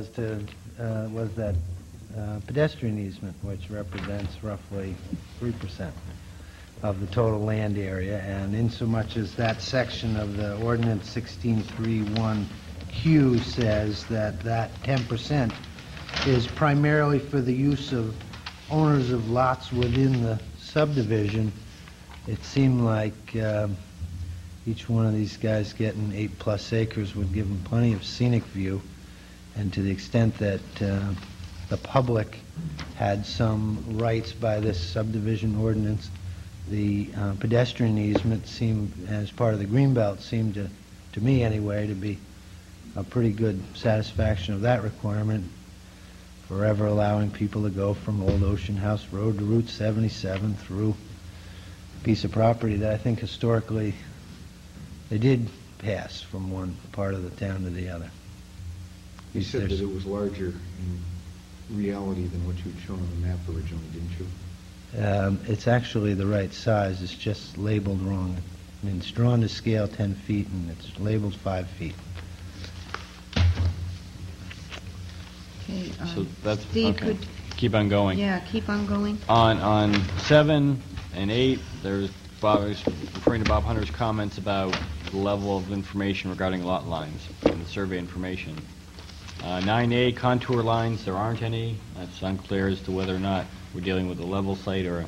was to, uh, was that uh, pedestrian easement, which represents roughly 3% of the total land area, and insomuch as that section of the ordinance 1631Q says that that 10% is primarily for the use of owners of lots within the subdivision, it seemed like um, each one of these guys getting eight-plus acres would give them plenty of scenic view, and to the extent that uh, the public had some rights by this subdivision ordinance, the uh, pedestrian easement seemed, as part of the greenbelt, seemed to, to me anyway, to be a pretty good satisfaction of that requirement, forever allowing people to go from Old Ocean House Road to Route 77 through a piece of property that I think historically they did pass from one part of the town to the other. You said that it was larger in reality than what you'd shown on the map originally, didn't you? Um, It's actually the right size, it's just labeled wrong. I mean, it's drawn to scale 10 feet, and it's labeled 5 feet. Okay, um, So that's, Steve okay. could, Keep on going. yeah, keep on going. On, on seven and eight, there's, Bob, I was referring to Bob Hunter's comments about the level of information regarding lot lines and the survey information. Uh, Nine A, contour lines, there aren't any. That's unclear as to whether or not we're dealing with a level site or a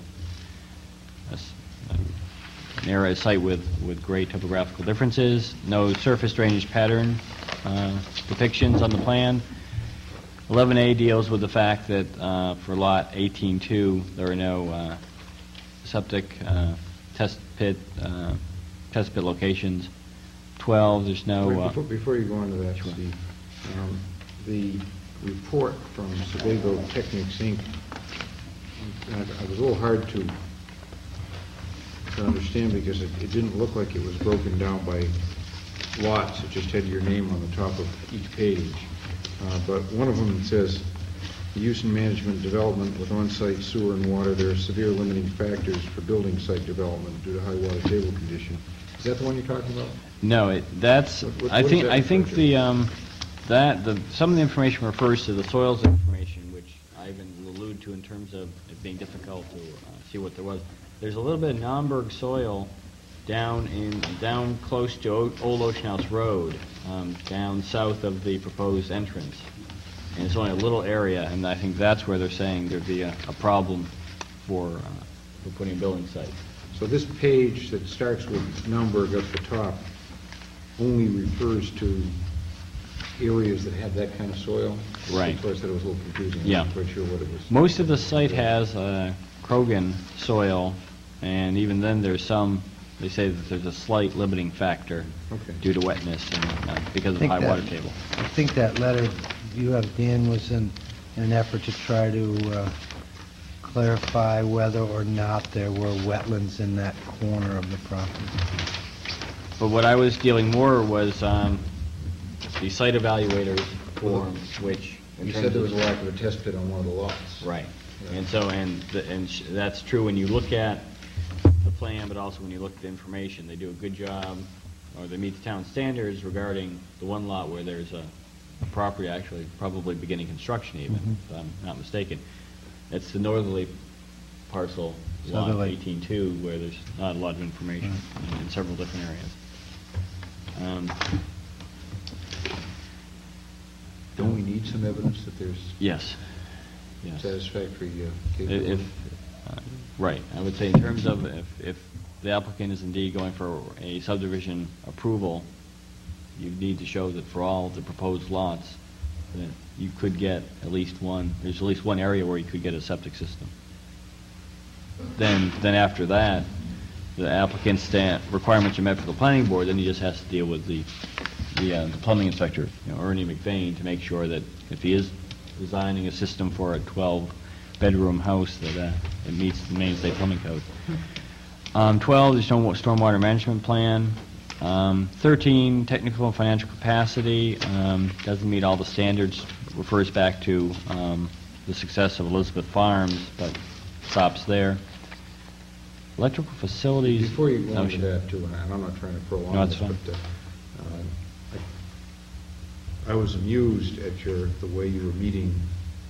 an area site with, with great topographical differences. No surface drainage pattern uh, depictions on the plan. 11A deals with the fact that uh, for Lot 18-2, there are no uh, septic uh, test pit, uh, test pit locations. 12, there's no, Wait, uh, Before before you go on to that. Steve, um, the report from Sebago Technics, Inc., I I was a little hard to to understand because it it didn't look like it was broken down by lots. It just had your name on the top of each page. Uh, But one of them says, "Use and management development with on-site sewer and water, there are severe limiting factors for building site development due to high water table condition." Is that the one you're talking about? no, it- that's, What- what- I what think, that I think the, um, that, the, some of the information refers to the soils information, which I even alluded to in terms of it being difficult to uh, see what there was. There's a little bit of Naumburg soil down in, down close to O- Old Ocean House Road, um, down south of the proposed entrance. And it's only a little area, and I think that's where they're saying there'd be a, a problem for, uh, for putting a building site. So this page that starts with Naumburg at the top only refers to areas that have that kind of soil? Right. That's why I said it was a little confusing. I Yeah. wasn't quite sure what it was. Most of the site has uh, Croghan soil, and even then, there's some, they say that there's a slight limiting factor Okay. due to wetness and uh, because of think high that- water table. I think that letter you have, Dan, was in in an effort to try to uh, clarify whether or not there were wetlands in that corner of the property. But what I was dealing more was um, the site evaluators form, which... in You terms said there of- was a lack of a test pit on one of the lots. Right. And so, and, the- and sh- that's true when you look at the plan, but also when you look at the information. They do a good job, or they meet the town standards regarding the one lot where there's a a property actually probably beginning construction even, Mhm. if I'm not mistaken. It's the northerly parcel, lot Southerly. 18-2, where there's not a lot of information in- in several different areas. Um, Don't we need some evidence that there's Yes. Yes. satisfactory uh, If, uh, right, I would say in terms of if, if the applicant is indeed going for a subdivision approval, you need to show that for all the proposed lots, that you could get at least one, there's at least one area where you could get a septic system. Then, then after that, the applicant's requirements are met for the planning board, then he just has to deal with the, the uh, the plumbing inspector, you know, Ernie McVeigh, to make sure that if he is designing a system for a 12-bedroom house, that uh, it meets the Maine state plumbing code. Um, 12, the storm- stormwater management plan. Um, 13, technical and financial capacity, um, doesn't meet all the standards, refers back to um, the success of Elizabeth Farms, but stops there. Electrical facilities... Before you go on that too, and I'm not trying to prolong No, this, that's but fine. uh, uh, I was amused at your, the way you were meeting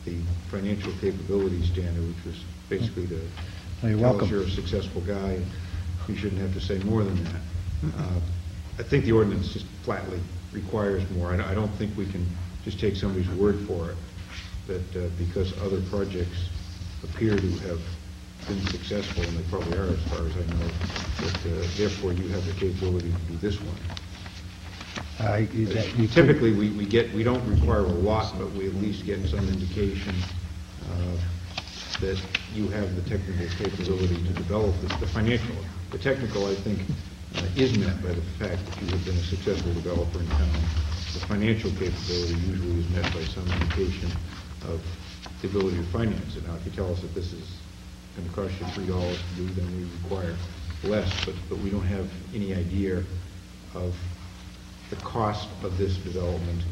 the financial capability standard, which was basically to Oh, you're tell us you're a successful guy, and you shouldn't have to say more than that. Uh, I think the ordinance just flatly requires more. I don't- I don't think we can just take somebody's word for it, that uh, because other projects appear to have been successful, and they probably are as far as I know, that uh, therefore you have the capability to do this one. That you Typically, we, we get, we don't require a lot, but we at least get some indication uh, that you have the technical capability to develop this, the financial. The technical, I think, uh, is met by the fact that you have been a successful developer in town. The financial capability usually is met by some indication of the ability to finance it. Now, if you tell us that this is going to cost you three dollars to do, then we require less, but, but we don't have any idea of the cost of this development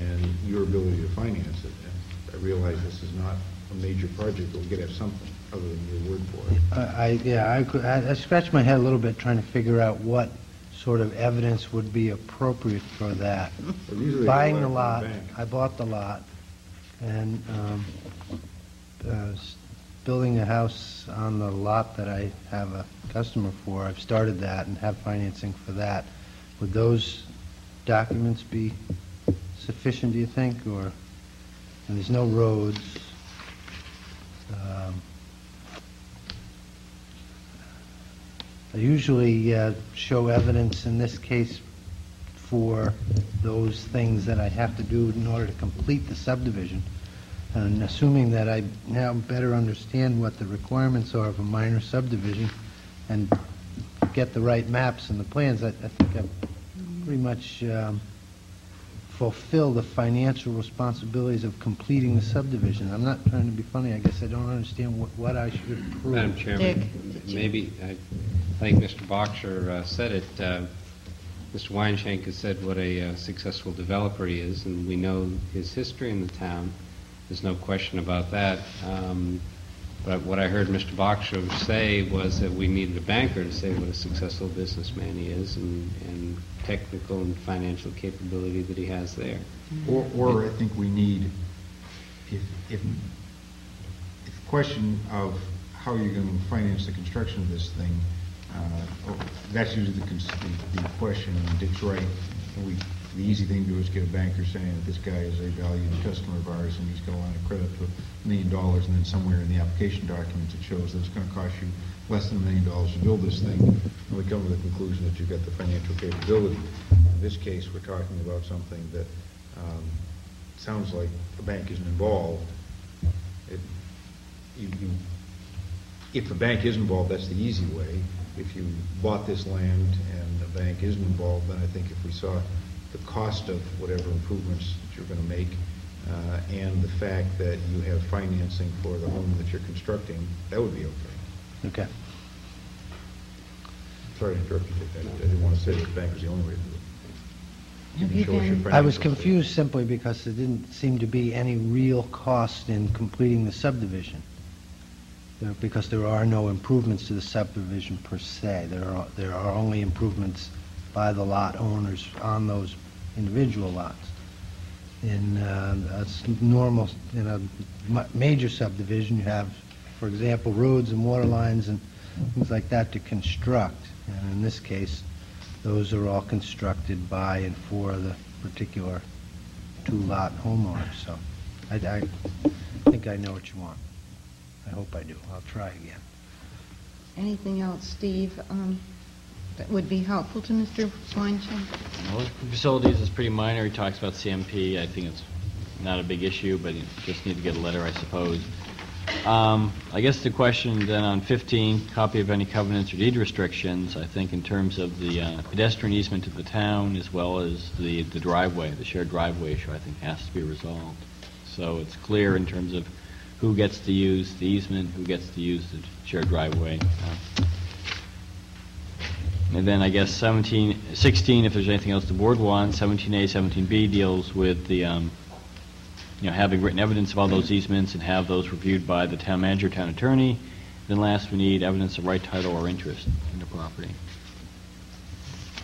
and your ability to finance it. And I realize this is not a major project, but we could have something other than your word for it. I, I- yeah, I could, I I scratched my head a little bit trying to figure out what sort of evidence would be appropriate for that. Well, Buying the lot, the. I bought the lot, and um, uh, building a house on the lot that I have a customer for, I've started that and have financing for that. Would those documents be sufficient, do you think, or, there's no roads? um, I usually uh, show evidence in this case for those things that I have to do in order to complete the subdivision. And assuming that I now better understand what the requirements are of a minor subdivision and get the right maps and the plans, I I think I've pretty much um, fulfilled the financial responsibilities of completing the subdivision. I'm not trying to be funny, I guess I don't understand what what I should prove. Madam Chairman, Dick, maybe, I think Mr. Boxer uh, said it, uh, Mr. Weinshank has said what a uh, successful developer he is, and we know his history in the town. There's no question about that. Um, But what I heard Mr. Boxer say was that we needed a banker to say what a successful businessman he is and and technical and financial capability that he has there. Or, or I think we need, if, if, if the question of how you're going to finance the construction of this thing, uh, oh, that's usually the, the the question, Dick's right. We, the easy thing to do is get a banker saying that this guy is a valued customer of ours, and he's got a line of credit for a million dollars, and then somewhere in the application documents, it shows that it's going to cost you less than a million dollars to build this thing, and we come to the conclusion that you've got the financial capability. In this case, we're talking about something that um, sounds like a bank isn't involved. It, you, you, if a bank is involved, that's the easy way. If you bought this land and the bank isn't involved, then I think if we saw the cost of whatever improvements that you're going to make, uh, and the fact that you have financing for the home that you're constructing, that would be okay. Okay. Sorry to interrupt you, Dick. I I didn't want to say that the bank was the only way to do it. Have can you show us your been- I was financial- confused simply because there didn't seem to be any real cost in completing the subdivision. There- Because there are no improvements to the subdivision per se. There are, there are only improvements by the lot owners on those individual lots. In uh, a normal, in a major subdivision, you have, for example, roads and water lines and things like that to construct. And in this case, those are all constructed by and for the particular two-lot homeowner, so I, I think I know what you want. I hope I do. I'll try again. Anything else, Steve, um, that would be helpful to Mr. Weinstein? Well, Facilities is pretty minor, he talks about CMP, I think it's not a big issue, but you just need to get a letter, I suppose. Um, I guess the question then on 15, copy of any covenants or deed restrictions, I think in terms of the uh, pedestrian easement to the town, as well as the the driveway, the shared driveway issue, I think has to be resolved. So it's clear in terms of who gets to use the easement, who gets to use the shared driveway. Uh, and then I guess 17, 16, if there's anything else the board wants, 17A, 17B deals with the, um, you know, having written evidence of all those easements and have those reviewed by the town manager, town attorney. Then last, we need evidence of right title or interest in the property.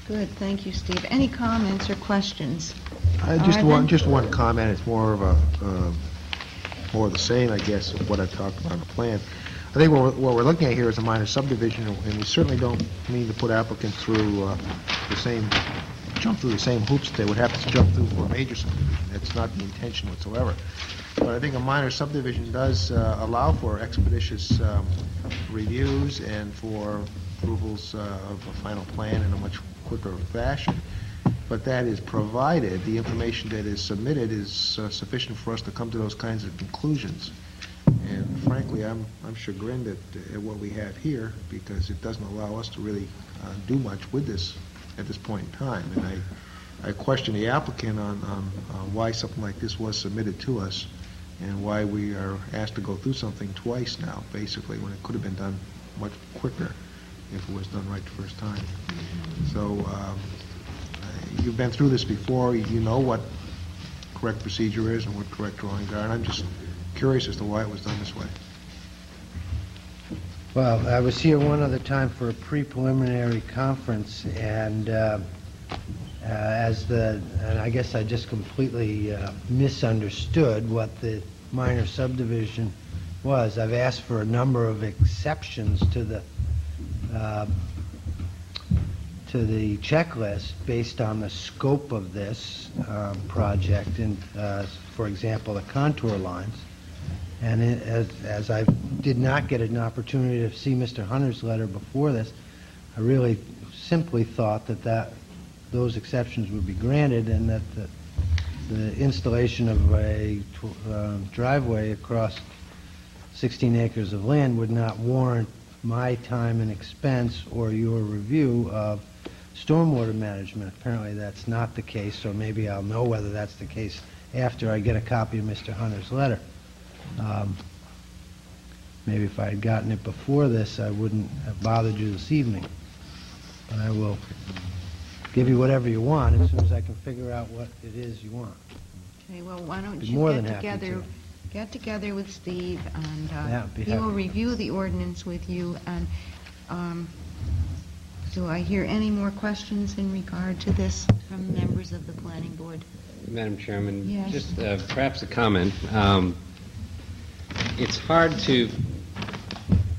Good, thank you, Steve. Any comments or questions? Uh, Just Are one, there? just one comment, it's more of a, um, more of the same, I guess, of what I talked about in the plan. I think what we're, what we're looking at here is a minor subdivision, and we certainly don't mean to put applicants through uh, the same, jump through the same hoops that they would have to jump through for a major subdivision. That's not the intention whatsoever. But I think a minor subdivision does uh, allow for expeditious um, reviews and for approvals uh, of a final plan in a much quicker fashion. But that is provided, the information that is submitted is uh, sufficient for us to come to those kinds of conclusions. And frankly, I'm I'm chagrined at at what we have here, because it doesn't allow us to really uh, do much with this at this point in time. And I I question the applicant on on on why something like this was submitted to us, and why we are asked to go through something twice now, basically, when it could have been done much quicker if it was done right the first time. So, um, uh, you've been through this before, you know what correct procedure is and what correct drawings are, and I'm just curious as to why it was done this way. Well, I was here one other time for a pre-preliminary conference, and uh, uh, as the, and I guess I just completely uh, misunderstood what the minor subdivision was. I've asked for a number of exceptions to the, uh, to the checklist based on the scope of this um, project, and, uh, for example, the contour lines. And it- as, as I did not get an opportunity to see Mr. Hunter's letter before this, I really simply thought that that, those exceptions would be granted and that the, the installation of a um, driveway across 16 acres of land would not warrant my time and expense or your review of stormwater management. Apparently, that's not the case, so maybe I'll know whether that's the case after I get a copy of Mr. Hunter's letter. Um, Maybe if I had gotten it before this, I wouldn't have bothered you this evening. But I will give you whatever you want as soon as I can figure out what it is you want. Okay, well, why don't Be you more get than happy together, to. get together with Steve, and Yeah, uh, I'd be he will happy. review the ordinance with you, and um, do I hear any more questions in regard to this from members of the planning board? Madam Chairman? Yes. Just uh, perhaps a comment. Um, It's hard to,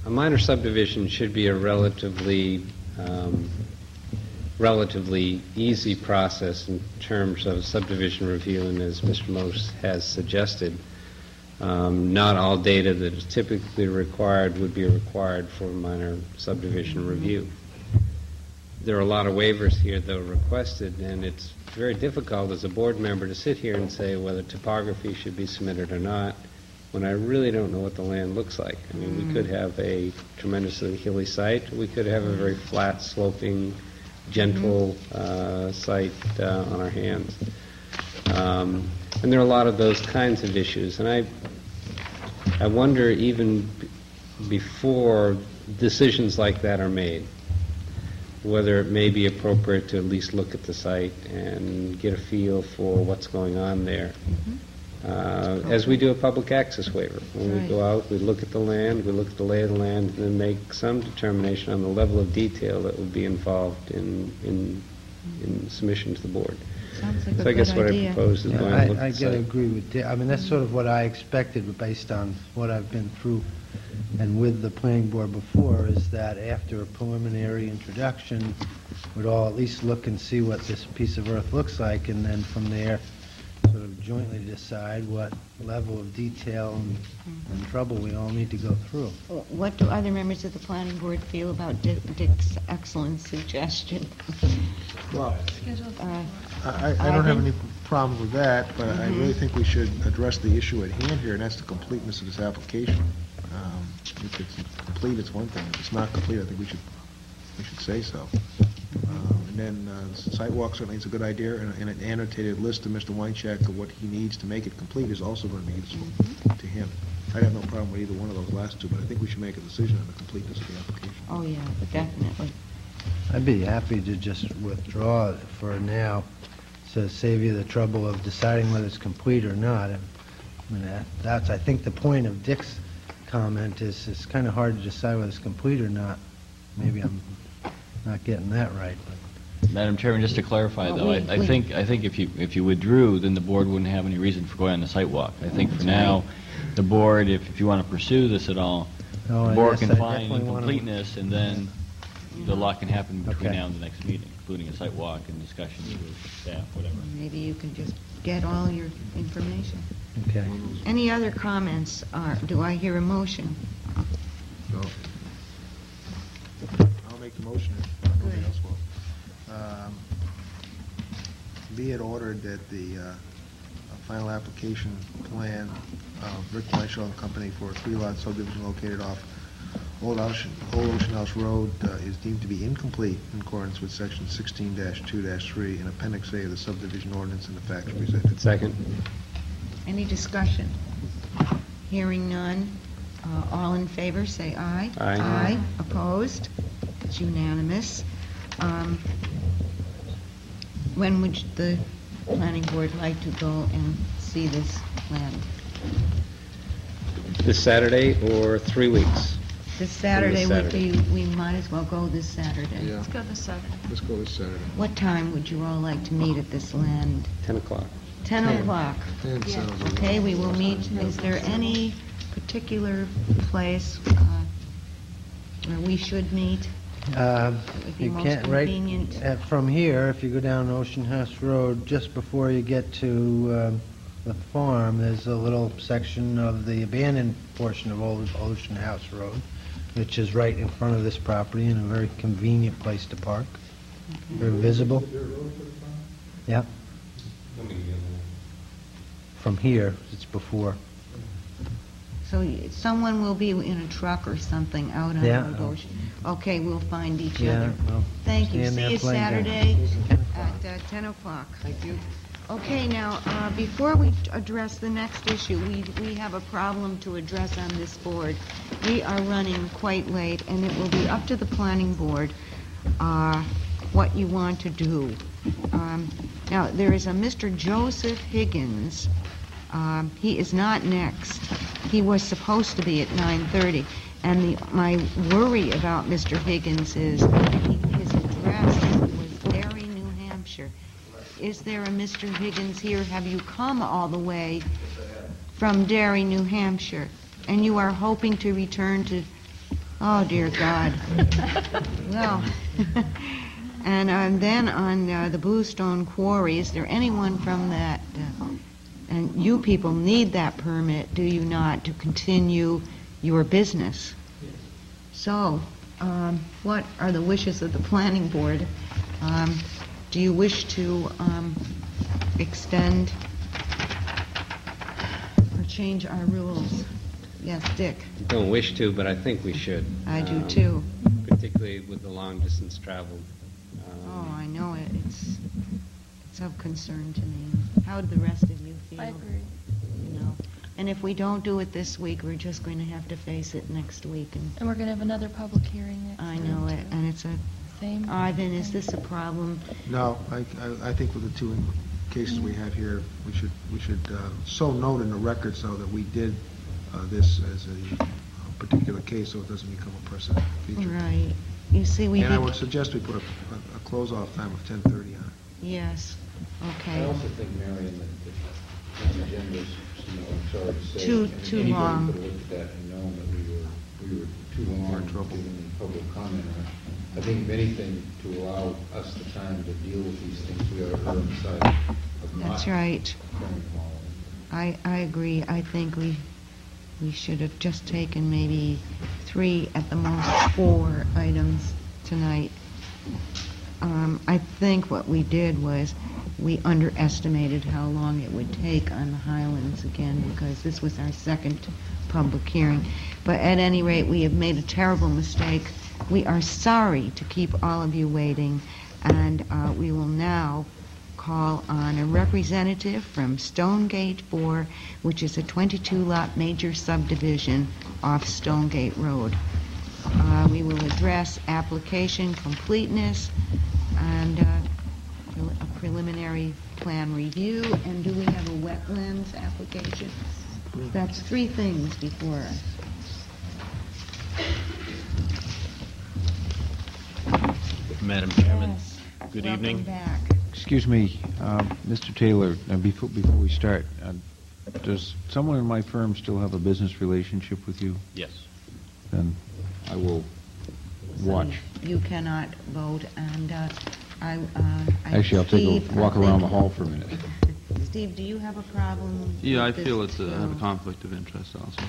a minor subdivision should be a relatively, um, relatively easy process in terms of subdivision review, and as Mr. Most has suggested, um, not all data that is typically required would be required for minor subdivision review. There are a lot of waivers here, though, requested, and it's very difficult as a board member to sit here and say whether topography should be submitted or not, when I really don't know what the land looks like. I mean, we could have a tremendously hilly site, we could have a very flat sloping, gentle uh, site uh, on our hands. Um, And there are a lot of those kinds of issues, and I, I wonder even b- before decisions like that are made, whether it may be appropriate to at least look at the site and get a feel for what's going on there. Uh, As we do a public access waiver. When we go out, we look at the land, we look at the lay of the land, and then make some determination on the level of detail that would be involved in, in, in submission to the board. Sounds like a So I guess good what I idea. propose is Yeah, going to look I I at gotta site. agree with, Di- I mean, that's sort of what I expected based on what I've been through and with the planning board before, is that after a preliminary introduction, we'd all at least look and see what this piece of earth looks like, and then from there, sort of jointly decide what level of detail and- and trouble we all need to go through. What do other members of the planning board feel about Dick- Dick's excellent suggestion? Well, Uh, I, I don't have any problem with that, but I really think we should address the issue at hand here, and that's the completeness of this application. Um, If it's complete, it's one thing. If it's not complete, I think we should, we should say so. Um, And then uh, site walk certainly is a good idea, and and an annotated list to Mr. Weincheck of what he needs to make it complete is also going to be useful to him. I have no problem with either one of those last two, but I think we should make a decision on the completeness of the application. Oh, yeah, definitely. I'd be happy to just withdraw it for now, to save you the trouble of deciding whether it's complete or not. I mean, that- that's, I think the point of Dick's comment is, it's kind of hard to decide whether it's complete or not. Maybe I'm not getting that right, but Madam Chairman, just to clarify, Well, though, I we- I we- think, I think if you, if you withdrew, then the board wouldn't have any reason for going on the site walk. I think for now, right. the board, if, if you want to pursue this at all, No, the I board guess can I find definitely wanna- incompleteness, and then the lot can happen between Okay. now and the next meeting, including a site walk and discussions with staff, whatever. Maybe you can just get all your information. Okay. Any other comments? Or do I hear a motion? So, I'll make the motion if nobody Good. else will. Um, Be it ordered that the uh, final application plan of Rick Blanchard and Company for a three-lot subdivision located off Old Ocean, Old Ocean House Road uh, is deemed to be incomplete in accordance with section sixteen two three in Appendix A of the subdivision ordinance and the facts presented. Second. Any discussion? Hearing none. Uh, All in favor, say aye. Aye. Aye. Opposed? It's unanimous. Um, When would the planning board like to go and see this land? This Saturday or three weeks? This Saturday would be, we might as well go this Saturday. Yeah, Let's go this Saturday. let's go this Saturday. What time would you all like to meet at this land? 10 o'clock. 10 Ten. o'clock. Ten Yeah. sounds a. Okay, we will meet, is there any particular place uh, where we should meet? Um, would be You most can't, right, convenient. uh, from here, if you go down Ocean House Road, just before you get to um, the farm, there's a little section of the abandoned portion of Old Ocean House Road, which is right in front of this property and a very convenient place to park. Very visible. Yeah, from here, it's before. So someone will be in a truck or something out on Yeah. Old Ocean. Okay, we'll find each Yeah, other. well, Thank you. stand See there you playing. Saturday at uh, 10 o'clock. Thank you. Okay, now, uh, before we address the next issue, we we have a problem to address on this board. We are running quite late, and it will be up to the planning board uh, what you want to do. Um, Now, there is a Mr. Joseph Higgins. Um, He is not next. He was supposed to be at 9:30. And the, my worry about Mr. Higgins is his address was Derry, New Hampshire. Is there a Mr. Higgins here? Have you come all the way from Derry, New Hampshire? And you are hoping to return to, oh dear God. Well, and uh, then on uh, the Bluestone Quarry, is there anyone from that, uh, and you people need that permit, do you not, to continue your business? Yes. So, um, what are the wishes of the planning board? Um, Do you wish to um, extend or change our rules? Yes, Dick, Don't wish to, but I think we should. I do um, too. Particularly with the long distance travel. Oh, Um, I know it, it's, it's of concern to me. How do the rest of you feel? I agree. You know, and if we don't do it this week, we're just going to have to face it next week, and And we're going to have another public hearing next I know it, too. and it's a, Same. Ivan, is this a problem? No, I, I- I think with the two cases we have here, we should, we should uh, so note in the record so that we did uh, this as a uh, particular case, so it doesn't become a precedent feature. Right, you see, we And I would suggest we put a, a- a close-off time of 10:30 on it. yes, Okay. I also think, Marion, that that this agenda's, you know, I'm sorry to say. Too- and too long. Anybody could have looked at that and known that we were, we were too long More trouble. giving public comment on it. I think if anything, to allow us the time to deal with these things, we ought to err on the side of not. That's right. throwing them. I, I agree. I think we, we should have just taken maybe three, at the most four items tonight. Um, I think what we did was, we underestimated how long it would take on the Highlands again, because this was our second public hearing. But at any rate, we have made a terrible mistake. We are sorry to keep all of you waiting, and uh, we will now call on a representative from Stonegate 4, which is a 22-lot major subdivision off Stonegate Road. Uh, We will address application completeness and uh, a preliminary plan review, and do we have a wetlands application? That's three things before us. Madam Chairman, Yes. Good Welcome evening. back. Excuse me, um, Mr. Taylor, uh, before before we start, uh, does someone in my firm still have a business relationship with you? Yes. Then I will watch. You cannot vote, and uh, I... uh, I- Actually, I'll take Steve, a I walk around the think- hall for a minute. Steve, do you have a problem? Yeah, I with this feel it's, a- I have a bill? conflict of interest also.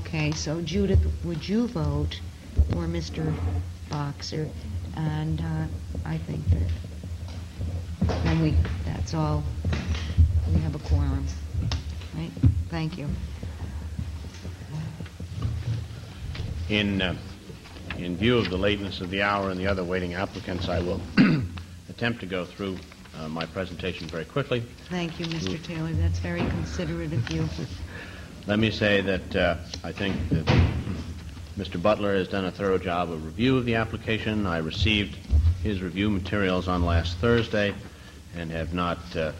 Okay, so Judith, would you vote for Mr. Boxer? And uh, I think that, then we, that's all, we have a quorum, right? Thank you. In, uh, in view of the lateness of the hour and the other waiting applicants, I will attempt to go through uh, my presentation very quickly. Thank you, Mr. Taylor, that's very considerate of you. Let me say that uh, I think that Mr. Butler has done a thorough job of review of the application. I received his review materials on last Thursday and have not, uh,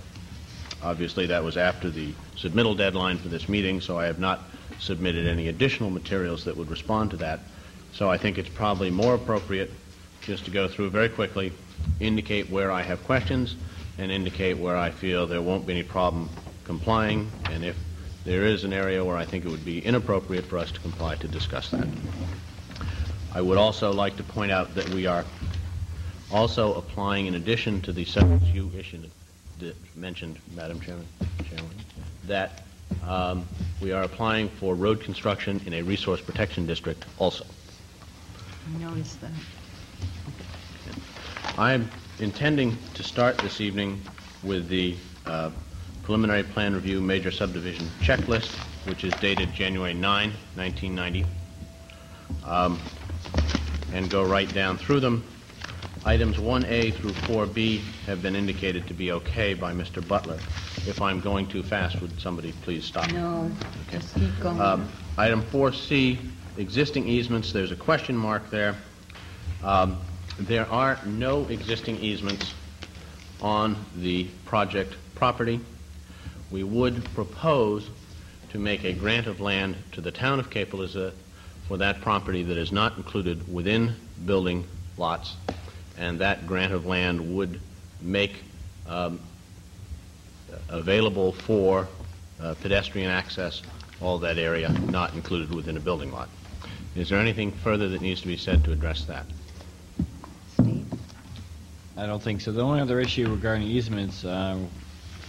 obviously, that was after the submittal deadline for this meeting, so I have not submitted any additional materials that would respond to that. So I think it's probably more appropriate just to go through very quickly, indicate where I have questions, and indicate where I feel there won't be any problem complying, and if there is an area where I think it would be inappropriate for us to comply, to discuss that. I would also like to point out that we are also applying, in addition to the subjects you issued, that mentioned, Madam Chairman, Chairman, that um, we are applying for road construction in a resource protection district also. I noticed that. I'm intending to start this evening with the uh, preliminary plan review major subdivision checklist, which is dated January 9, 1990, um, and go right down through them. Items 1A through 4B have been indicated to be okay by Mr. Butler. If I'm going too fast, would somebody please stop? No, just keep going. Um, Item 4C, existing easements, there's a question mark there. Um, There are no existing easements on the project property. We would propose to make a grant of land to the town of Cape Elizabeth for that property that is not included within building lots, and that grant of land would make um, available for uh, pedestrian access all that area not included within a building lot. Is there anything further that needs to be said to address that? I don't think so. The only other issue regarding easements uh,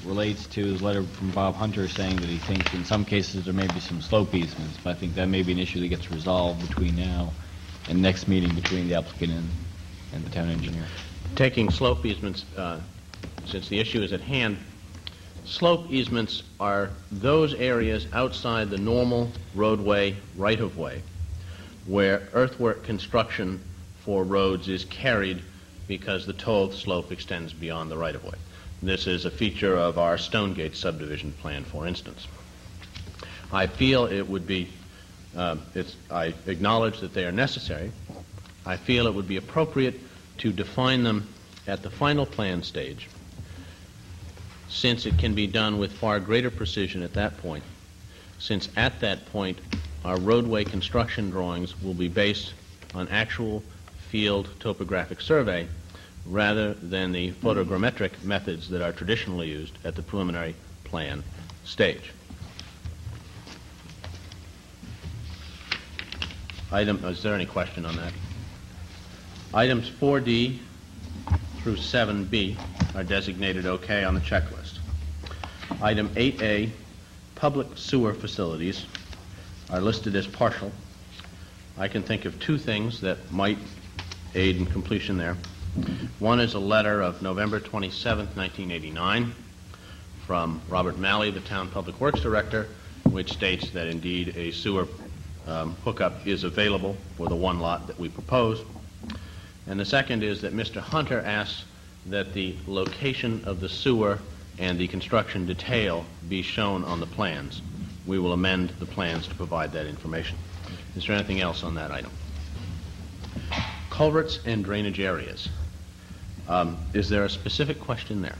relates to his letter from Bob Hunter saying that he thinks in some cases there may be some slope easements, but I think that may be an issue that gets resolved between now and next meeting between the applicant and, and the town engineer. Taking slope easements, uh, since the issue is at hand, slope easements are those areas outside the normal roadway right-of-way where earthwork construction for roads is carried because the toe slope extends beyond the right-of-way. This is a feature of our Stonegate subdivision plan, for instance. I feel it would be, uh, it's, I acknowledge that they are necessary. I feel it would be appropriate to define them at the final plan stage, since it can be done with far greater precision at that point, since at that point, our roadway construction drawings will be based on actual field topographic survey rather than the photogrammetric methods that are traditionally used at the preliminary plan stage. Item, is there any question on that? Items 4D through 7B are designated okay on the checklist. Item 8A, public sewer facilities, are listed as partial. I can think of two things that might aid in completion there. One is a letter of November 27, 1989, from Robert Malley, the Town Public Works Director, which states that indeed a sewer um, hookup is available for the one lot that we propose. And the second is that Mr. Hunter asks that the location of the sewer and the construction detail be shown on the plans. We will amend the plans to provide that information. Is there anything else on that item? Culverts and drainage areas. Um, Is there a specific question there?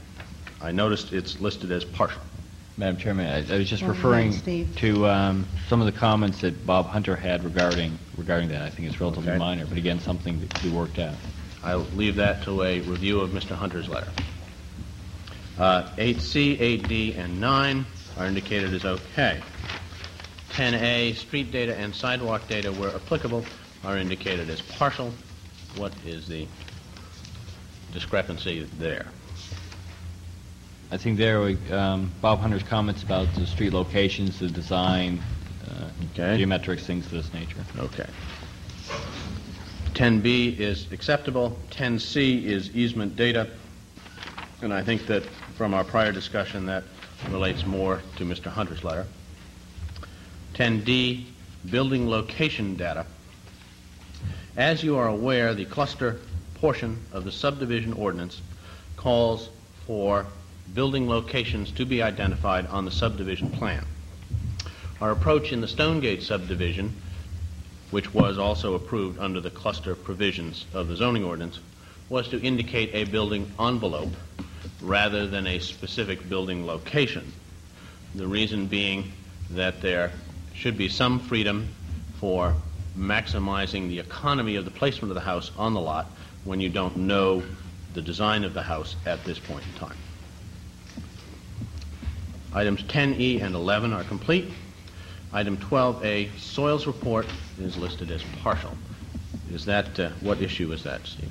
I noticed it's listed as partial. Madam Chairman, I I was just Go ahead, referring Steve. to um, some of the comments that Bob Hunter had regarding, regarding that. I think it's relatively Okay. minor, but again, something to be worked out. I'll leave that to a review of Mr. Hunter's letter. Uh, 8C, 8D, and 9 are indicated as okay. 10A, street data and sidewalk data, where applicable, are indicated as partial. What is the discrepancy there? I think there, we, um, Bob Hunter's comments about the street locations, the design, uh, Okay. geometrics, things of this nature. Okay. 10B is acceptable. 10C is easement data. And I think that from our prior discussion, that relates more to Mr. Hunter's letter. 10D, building location data. As you are aware, the cluster portion of the subdivision ordinance calls for building locations to be identified on the subdivision plan. Our approach in the Stonegate subdivision which was also approved under the cluster provisions of the zoning ordinance, was to indicate a building envelope rather than a specific building location. The reason being that there should be some freedom for maximizing the economy of the placement of the house on the lot when you don't know the design of the house at this point in time. Items 10E and 11 are complete. Item 12A, soils report is listed as partial. Is that, uh, what issue is that, Steve?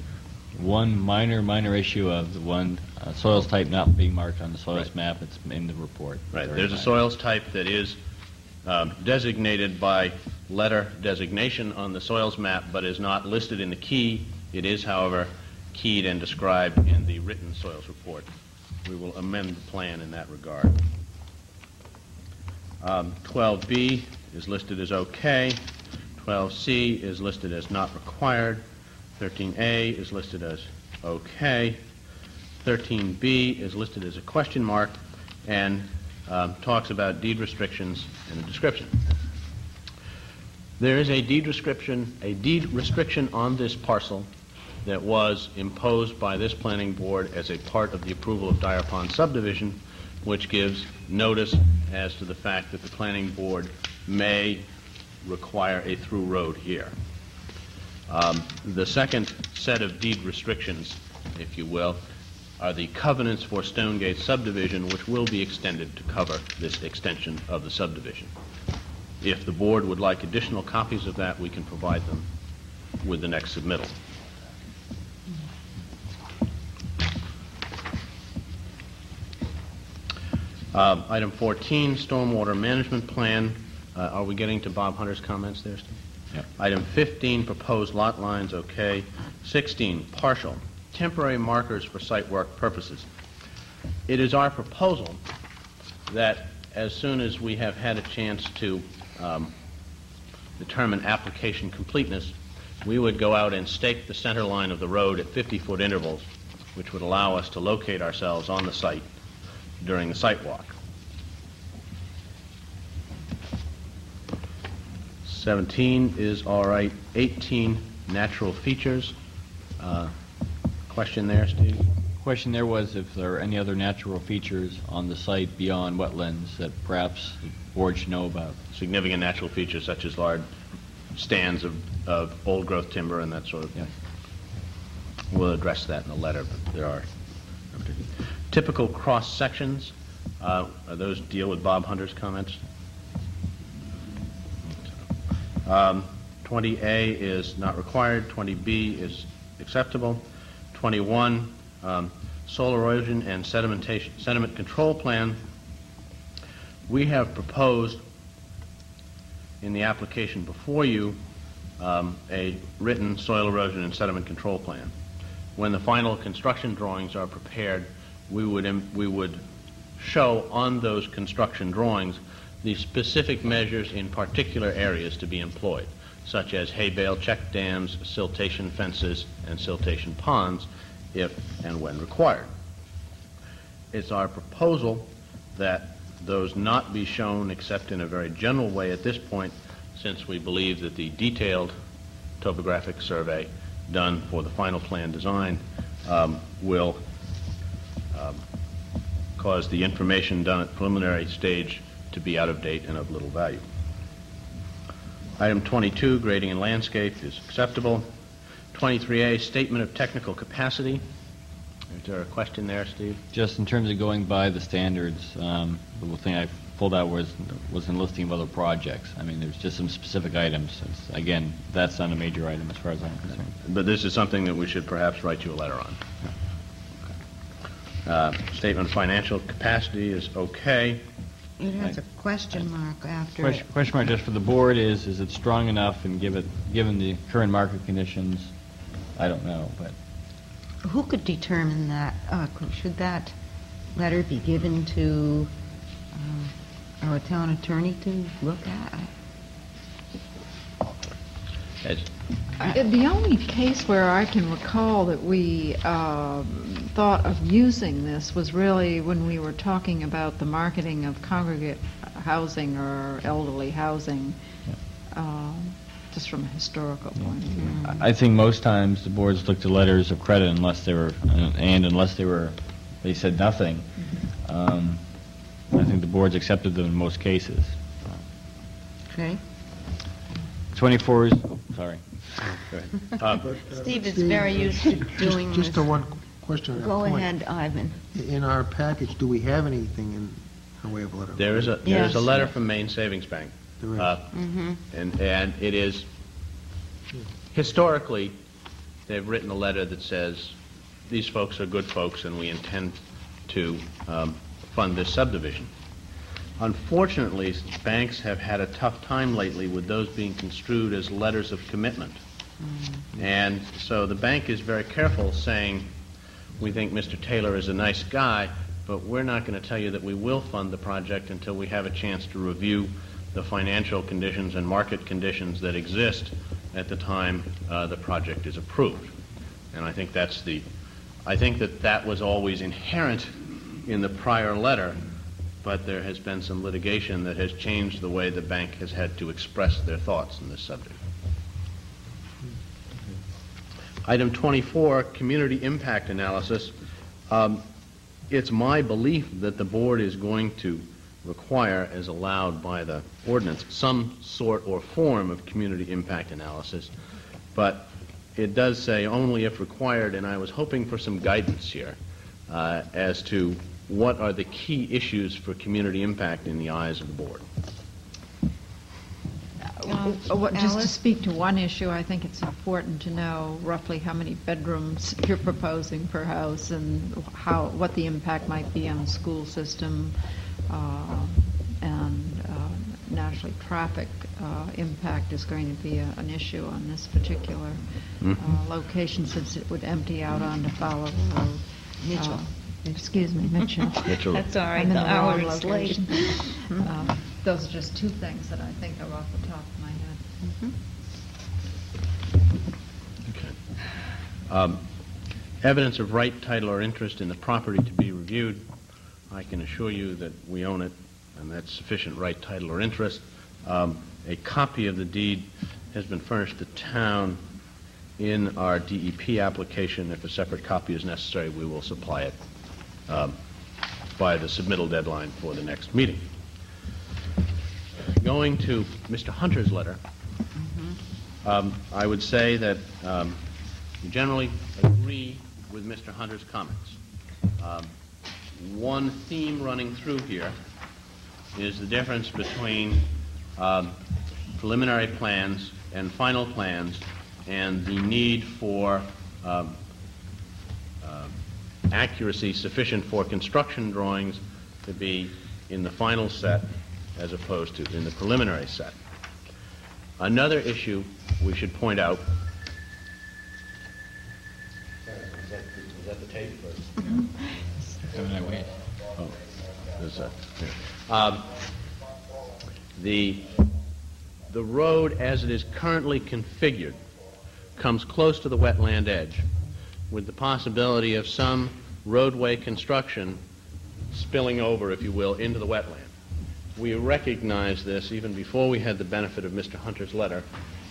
One minor, minor issue of the one uh, soils type not being marked on the soils Right. map, it's in the report. Right, there's a minor. soils type that is um, designated by letter designation on the soils map, but is not listed in the key. It is, however, keyed and described in the written soils report. We will amend the plan in that regard. Um, 12B is listed as okay. 12C is listed as not required. 13A is listed as okay. 13B is listed as a question mark and um, talks about deed restrictions and a description. There is a deed restriction, a deed restriction on this parcel that was imposed by this planning board as a part of the approval of Dyer Pond subdivision, which gives notice as to the fact that the planning board may require a through road here. Um, The second set of deed restrictions, if you will, are the covenants for Stonegate subdivision, which will be extended to cover this extension of the subdivision. If the board would like additional copies of that, we can provide them with the next submittal. Um, Item 14, stormwater management plan. Uh, Are we getting to Bob Hunter's comments there, Steve? Yep. Item 15, proposed lot lines, okay. 16, partial, temporary markers for site work purposes. It is our proposal that as soon as we have had a chance to um, determine application completeness, we would go out and stake the center line of the road at 50-foot intervals, which would allow us to locate ourselves on the site during the site walk. 17 is all right. 18, natural features. Uh, Question there, Steve? Question there was if there are any other natural features on the site beyond wetlands that perhaps the board should know about. Significant natural features such as large stands of, of old-growth timber and that sort of thing. We'll address that in the letter, but there are. Typical cross-sections, uh, are those deal with Bob Hunter's comments? Um, 20A is not required, 20B is acceptable, 21, um, soil erosion and sedimentation, sediment control plan. We have proposed in the application before you um, a written soil erosion and sediment control plan. When the final construction drawings are prepared, we would, we would show on those construction drawings the specific measures in particular areas to be employed, such as hay bale check dams, siltation fences, and siltation ponds, if and when required. It's our proposal that those not be shown except in a very general way at this point, since we believe that the detailed topographic survey done for the final plan design um, will um, cause the information done at preliminary stage to be out of date and of little value. Item 22, grading and landscape, is acceptable. 23A, Statement of Technical Capacity. Is there a question there, Steve? Just in terms of going by the standards, um, the thing I pulled out was, was a listing of other projects. I mean, there's just some specific items. It's- Again, that's not a major item as far as I'm concerned. But this is something that we should perhaps write you a letter on. Uh, Statement of Financial Capacity is okay. It has a question mark after it. Question question mark just for the board is, is it strong enough and give it, given the current market conditions? I don't know, but Who could determine that? Uh, could- Should that letter be given to um, our town attorney to look at? As- Uh, The only case where I can recall that we um, thought of using this was really when we were talking about the marketing of congregate housing or elderly housing, um, just from a historical point of view. I I think most times the boards looked at letters of credit unless they were, and unless they were, they said nothing. Um, I think the boards accepted them in most cases. Okay? 24 is, oh, sorry. Go ahead. Uh, Steve is very used to doing Just this. a one question on that Go point. ahead, Ivan. In our package, do we have anything in the way of a letter? There is a, there is a Yes. letter from Maine Savings Bank. There is. Uh, And, and it is, historically, they've written a letter that says, these folks are good folks and we intend to um, fund this subdivision. Unfortunately, banks have had a tough time lately with those being construed as letters of commitment. And so the bank is very careful saying, we think Mr. Taylor is a nice guy, but we're not going to tell you that we will fund the project until we have a chance to review the financial conditions and market conditions that exist at the time uh, the project is approved. And I think that's the, I think that that was always inherent in the prior letter, but there has been some litigation that has changed the way the bank has had to express their thoughts on this subject. Item 24, community impact analysis. Um, It's my belief that the board is going to require, as allowed by the ordinance, some sort or form of community impact analysis, but it does say only if required, and I was hoping for some guidance here uh, as to what are the key issues for community impact in the eyes of the board. Uh, what- Just to speak to one issue, I think it's important to know roughly how many bedrooms you're proposing per house and how, what the impact might be on the school system, uh, and uh, naturally, traffic uh, impact is going to be a- an issue on this particular uh, location since it would empty out onto Fowler Road. Mitchell. Uh, Excuse me, Mitchell. Mitchell. That's all right, I'm in the the hour wrong is late. location. Um, Those are just two things that I think are off the top head. Um, Evidence of right, title, or interest in the property to be reviewed. I can assure you that we own it, and that's sufficient right, title, or interest. Um, A copy of the deed has been furnished to town in our DEP application. If a separate copy is necessary, we will supply it um, by the submittal deadline for the next meeting. Going to Mr. Hunter's letter, um, I would say that um, we generally agree with Mr. Hunter's comments. Um, One theme running through here is the difference between um, preliminary plans and final plans and the need for um, uh, accuracy sufficient for construction drawings to be in the final set as opposed to in the preliminary set. Another issue we should point out. Is that, is that the tape? Haven't I waited? Oh, there's a, here. Um, The, the road as it is currently configured comes close to the wetland edge with the possibility of some roadway construction spilling over, if you will, into the wetland. We recognized this even before we had the benefit of Mr. Hunter's letter,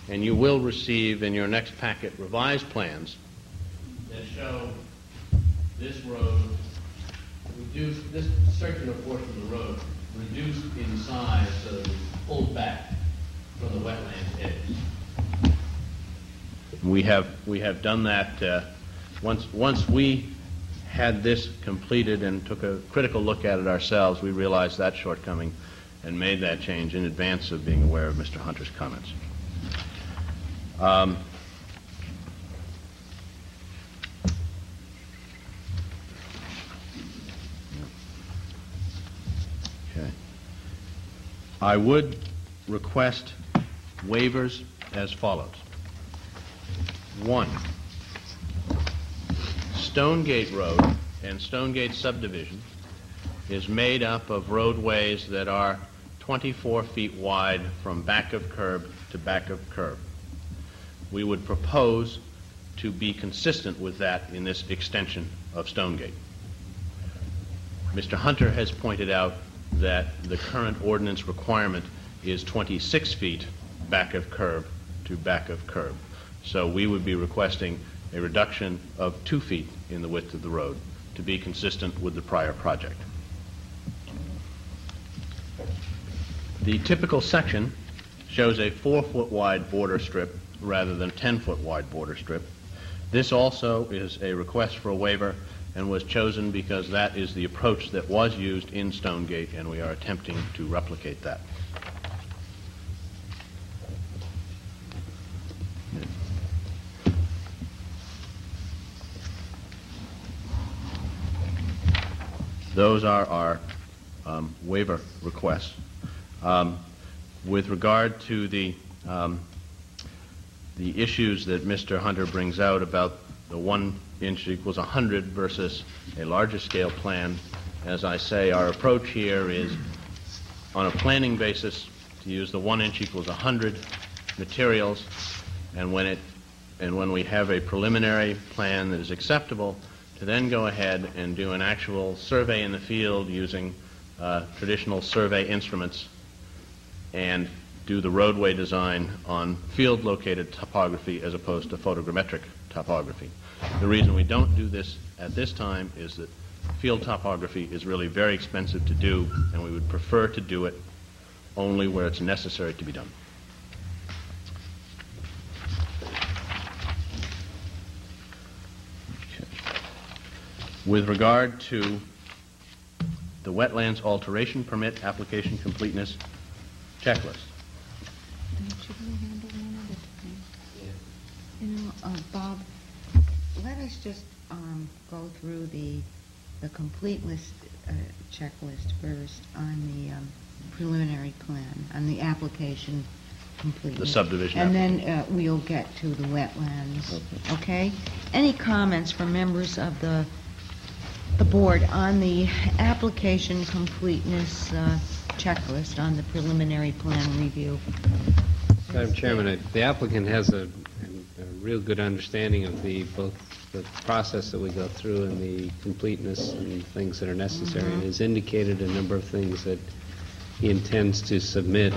and you will receive in your next packet revised plans that show this road reduced, this circular portion of the road reduced in size so that was pulled back from the wetland edge. We have, we have done that, uh, once, once we had this completed and took a critical look at it ourselves, we realized that shortcoming and made that change in advance of being aware of Mr. Hunter's comments. Um, Okay. I would request waivers as follows. One, Stonegate Road and Stonegate subdivision is made up of roadways that are 24 feet wide from back of curb to back of curb. We would propose to be consistent with that in this extension of Stonegate. Mr. Hunter has pointed out that the current ordinance requirement is 26 feet back of curb to back of curb. So we would be requesting a reduction of two feet in the width of the road to be consistent with the prior project. The typical section shows a four-foot wide border strip rather than 10-foot wide border strip. This also is a request for a waiver and was chosen because that is the approach that was used in Stonegate, and we are attempting to replicate that. Those are our um, waiver requests. Um, With regard to the, um, the issues that Mr. Hunter brings out about the one inch equals 100 versus a larger scale plan, as I say, our approach here is on a planning basis to use the one inch equals 100 materials, and when it, and when we have a preliminary plan that is acceptable, to then go ahead and do an actual survey in the field using uh, traditional survey instruments and do the roadway design on field-located topography as opposed to photogrammetric topography. The reason we don't do this at this time is that field topography is really very expensive to do, and we would prefer to do it only where it's necessary to be done. With regard to the wetlands alteration permit application completeness checklist, Should we handle one at a time? You know, uh, Bob, let us just um, go through the, the complete list, uh, checklist first on the um, preliminary plan, on the application completely. the subdivision And then uh, we'll get to the wetlands, okay? Any comments from members of the, the board on the application completeness uh, checklist on the preliminary plan review? Madam Chairman, I- the applicant has a, a real good understanding of the, both the process that we go through and the completeness and things that are necessary, and has indicated a number of things that he intends to submit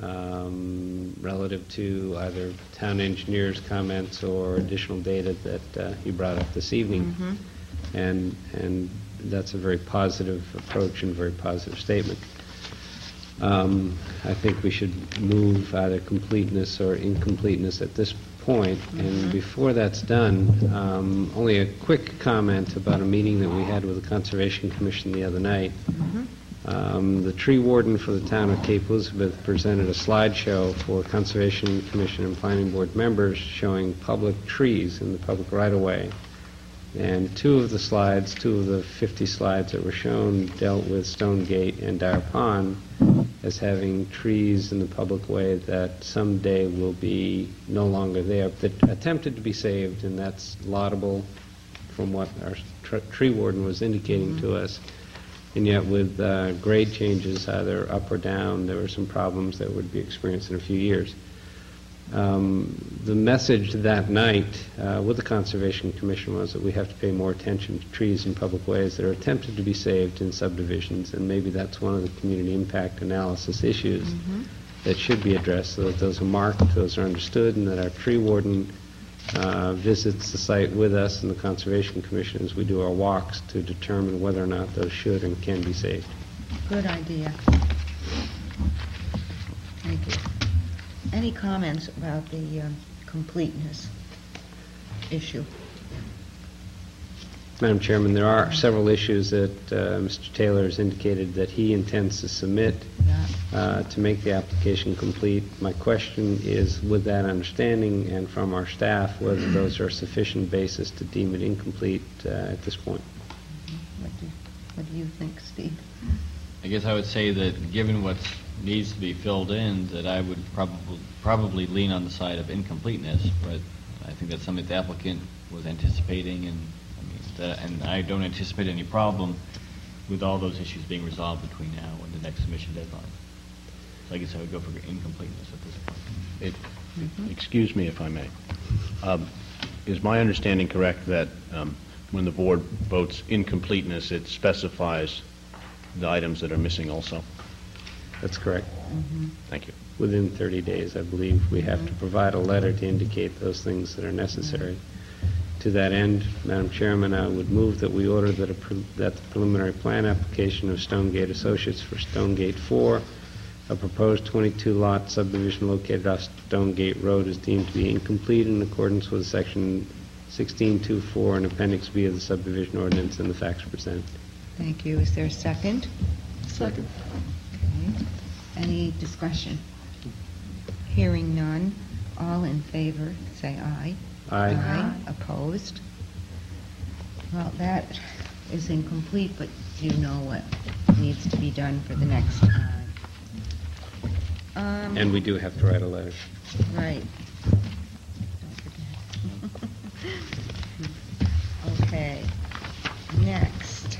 um, relative to either town engineer's comments or additional data that uh, he brought up this evening. And, and that's a very positive approach and very positive statement. Um, I think we should move either completeness or incompleteness at this point. And before that's done, um, only a quick comment about a meeting that we had with the Conservation Commission the other night. Um, The tree warden for the town of Cape Elizabeth presented a slideshow for Conservation Commission and Planning Board members showing public trees in the public right-of-way. And two of the slides, two of the 50 slides that were shown dealt with Stonegate and Dyer Pond as having trees in the public way that someday will be no longer there, that attempted to be saved, and that's laudable from what our tr- tree warden was indicating to us. And yet with uh, grade changes, either up or down, there were some problems that would be experienced in a few years. Um, The message that night uh, with the Conservation Commission was that we have to pay more attention to trees in public ways that are attempted to be saved in subdivisions, and maybe that's one of the community impact analysis issues that should be addressed, so that those are marked, those are understood, and that our tree warden uh, visits the site with us and the Conservation Commission as we do our walks to determine whether or not those should and can be saved. Good idea. Thank you. Any comments about the um, completeness issue. Madam Chairman, there are several issues that uh, Mr. Taylor has indicated that he intends to submit uh, to make the application complete. My question is, with that understanding and from our staff, whether those are sufficient basis to deem it incomplete uh, at this point. What do, what do you think, Steve? I guess I would say that, given what needs to be filled in, that I would probably, probably lean on the side of incompleteness, but I think that's something the applicant was anticipating, and, I mean, that- and I don't anticipate any problem with all those issues being resolved between now and the next submission deadline. So I guess I would go for incompleteness at this point. It- Excuse me if I may. Um, Is my understanding correct that um, when the board votes incompleteness, it specifies the items that are missing also? That's correct. Mm-hmm. Thank you. Within 30 days, I believe, we have to provide a letter to indicate those things that are necessary. Mm-hmm. To that end, Madam Chairman, I would move that we order that a pre- that the preliminary plan application of Stonegate Associates for Stonegate 4, a proposed 22-lot subdivision located off Stonegate Road is deemed to be incomplete in accordance with Section 1624 and Appendix B of the subdivision ordinance and the facts presented. Thank you. Is there a second? Second. Okay. Any discussion? Hearing none. All in favor, say aye. Aye. Opposed? Well, that is incomplete, but you know what needs to be done for the next time. Um, And we do have to write a letter. Right. Okay, next,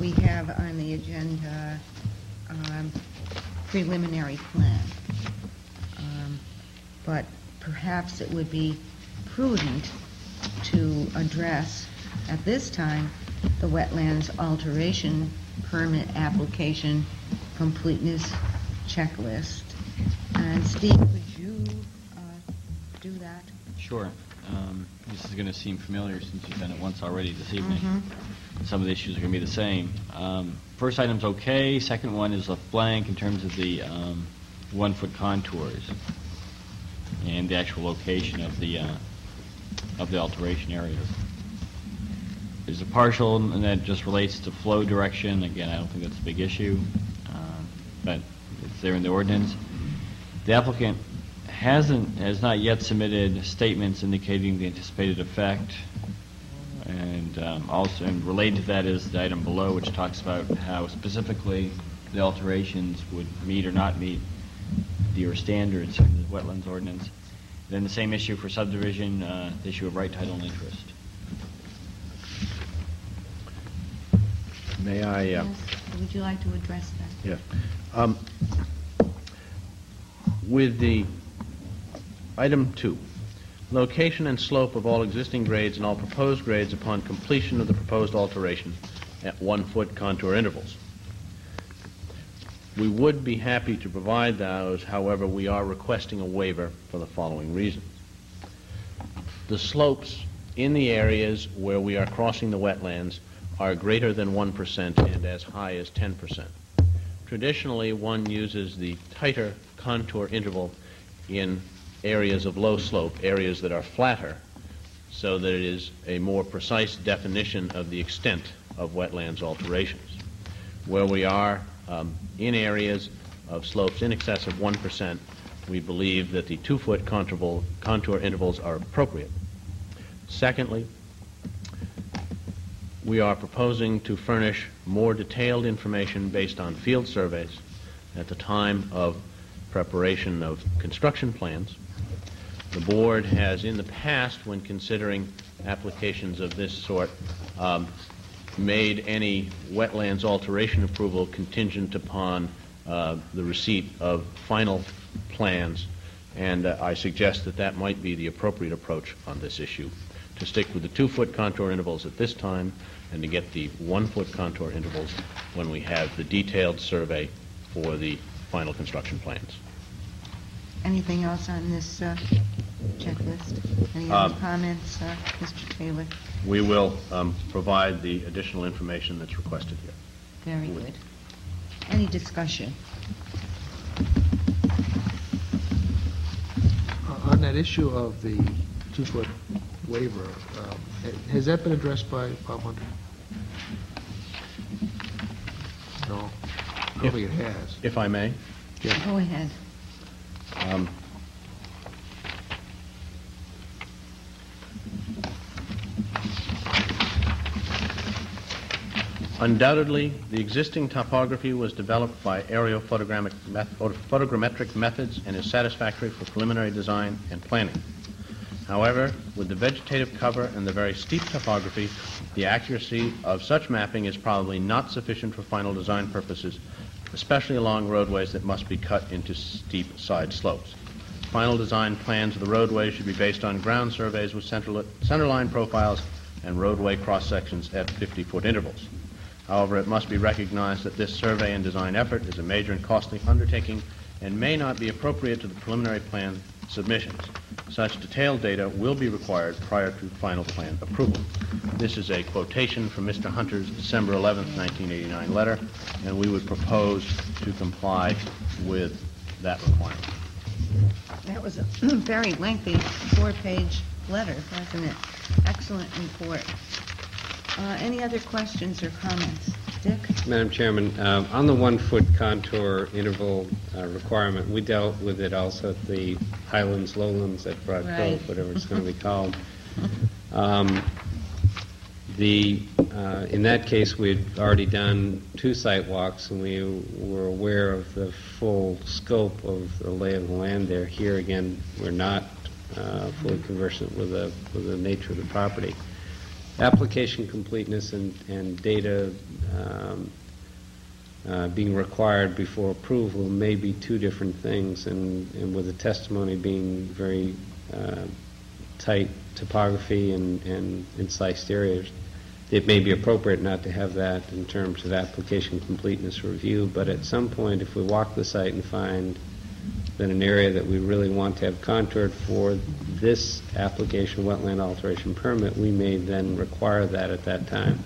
we have on the agenda um, preliminary plan. Um, But perhaps it would be prudent to address at this time the wetlands alteration permit application completeness checklist. And Steve, would you uh, do that? Sure. Um, This is going to seem familiar since you've done it once already this evening. Some of the issues are going to be the same. Um, First item's okay, second one is left blank in terms of the um, one-foot contours and the actual location of the, uh, of the alteration areas. There's a partial, and that just relates to flow direction. Again, I don't think that's a big issue, um, but it's there in the ordinance. The applicant hasn't, has not yet submitted statements indicating the anticipated effect. And um, also, and related to that is the item below, which talks about how specifically the alterations would meet or not meet your standards in the wetlands ordinance. Then the same issue for subdivision, uh, the issue of right title and interest. May I? uh, Yes. Would you like to address that? Yeah. Um, With the item two, location and slope of all existing grades and all proposed grades upon completion of the proposed alteration at one-foot contour intervals. We would be happy to provide those, however, we are requesting a waiver for the following reasons. The slopes in the areas where we are crossing the wetlands are greater than 1% and as high as 10%. Traditionally, one uses the tighter contour interval in areas of low slope, areas that are flatter, so that it is a more precise definition of the extent of wetlands alterations. Where we are um, in areas of slopes in excess of 1%, we believe that the two-foot contour contour intervals are appropriate. Secondly, we are proposing to furnish more detailed information based on field surveys at the time of preparation of construction plans. The board has, in the past, when considering applications of this sort, um, made any wetlands alteration approval contingent upon uh, the receipt of final plans, and uh, I suggest that that might be the appropriate approach on this issue, to stick with the two-foot contour intervals at this time, and to get the one-foot contour intervals when we have the detailed survey for the final construction plans. Anything else on this uh, checklist? Any other Um, comments, uh, Mr. Taylor? We will um, provide the additional information that's requested here. Very good. Any discussion? On on that issue of the two-foot waiver, um, has that been addressed by Bob Hunter? No? I don't think it has. If I may, Go ahead. Um, Undoubtedly, the existing topography was developed by aerial photogrammetric methods and is satisfactory for preliminary design and planning. However, with the vegetative cover and the very steep topography, the accuracy of such mapping is probably not sufficient for final design purposes, especially along roadways that must be cut into steep side slopes. Final design plans of the roadways should be based on ground surveys with centerline profiles and roadway cross-sections at 50-foot intervals. However, it must be recognized that this survey and design effort is a major and costly undertaking and may not be appropriate to the preliminary plan submissions. Such detailed data will be required prior to final plan approval. This is a quotation from Mr. Hunter's December 11, 1989 letter, and we would propose to comply with that requirement. That was a very lengthy four-page letter, wasn't it? Excellent report. Uh, Any other questions or comments? Dick? Madam Chairman, uh, on the one-foot contour interval uh, requirement, we dealt with it also at the Highlands, Lowlands, at Broad Right. Cove, whatever it's going to be called. Um, The, uh, in that case, we'd already done two site walks, and we were aware of the full scope of the lay of the land there. Here, again, we're not uh, fully conversant with the, with the nature of the property. Application completeness and, and data um, uh, being required before approval may be two different things, and, and with the testimony being very uh, tight topography and, and incised areas, it may be appropriate not to have that in terms of application completeness review, but at some point, if we walk the site and find that an area that we really want to have contoured for this application wetland alteration permit, we may then require that at that time,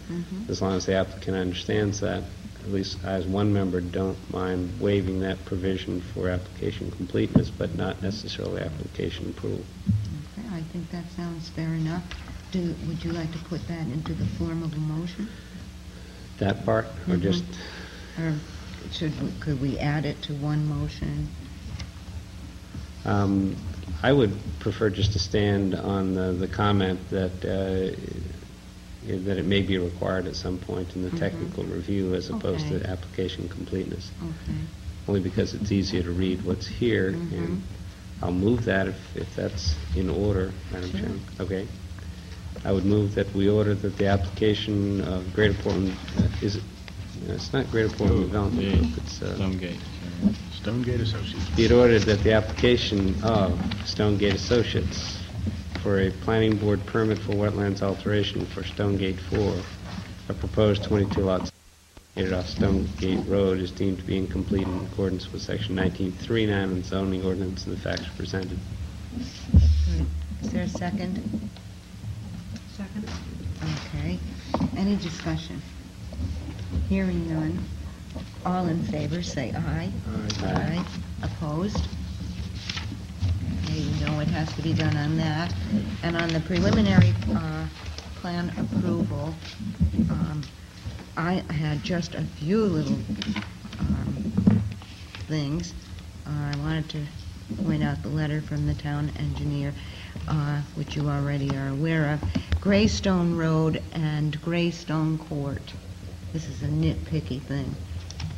as long as the applicant understands that. At least I, as one member, don't mind waiving that provision for application completeness, but not necessarily application approval. Okay, I think that sounds fair enough. Do, would you like to put that into the form of a motion? That part, or Mhm. just, Or should, we- could we add it to one motion? Um, I would prefer just to stand on the, the comment that, uh, that it may be required at some point in the Mhm. technical review as opposed Okay. to application completeness. Okay. only because it's easier to read what's here, Mhm. and I'll move that if, if that's in order, Madam Sure. Chairman. Okay. I would move that we order that the application of Greater Portland, uh, is it, no, it's not Greater Portland Development, it's, uh, Stonegate. Stonegate Associates. be it ordered that the application of Stonegate Associates for a planning board permit for wetlands alteration for Stonegate 4, a proposed 22 lots located off Stonegate Road is deemed to be incomplete in accordance with section 1939 of the zoning ordinance and the facts presented. Is there a second? Second. Okay. Any discussion? Hearing none. All in favor, say aye. Aye. Opposed? Okay, you know it has to be done on that. And on the preliminary uh, plan approval, um, I had just a few little um, things. Uh, I wanted to point out the letter from the town engineer, uh, which you already are aware of. Greystone Road and Greystone Court, this is a nitpicky thing,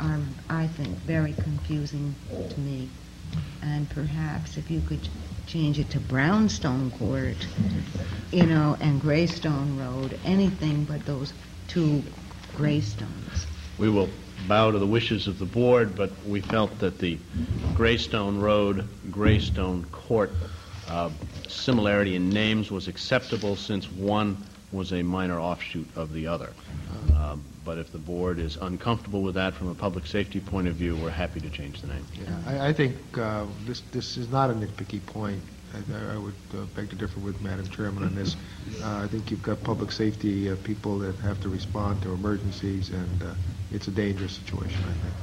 are, I think, very confusing to me. And perhaps if you could change it to Brownstone Court, you know, and Greystone Road, anything but those two Greystones. We will bow to the wishes of the board, but we felt that the Greystone Road, Greystone Court uh, similarity in names was acceptable since one was a minor offshoot of the other. Um, But if the board is uncomfortable with that from a public safety point of view, we're happy to change the name. I, I think uh, this, this is not a nitpicky point. I- I would uh, beg to differ with Madam Chairman on this. Uh, I think you've got public safety uh, people that have to respond to emergencies, and uh, it's a dangerous situation, I think.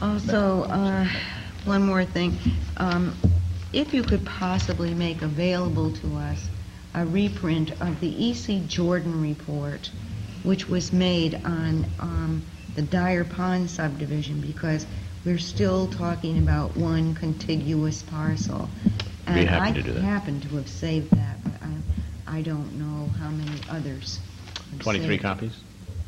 Also, uh, one more thing. Um, if you could possibly make available to us a reprint of the E.C. Jordan report, which was made on um, the Dyer Pond subdivision, because we're still talking about one contiguous parcel. Be happy to do that. I happen to have saved that, but I, I don't know how many others. have 23 saved copies?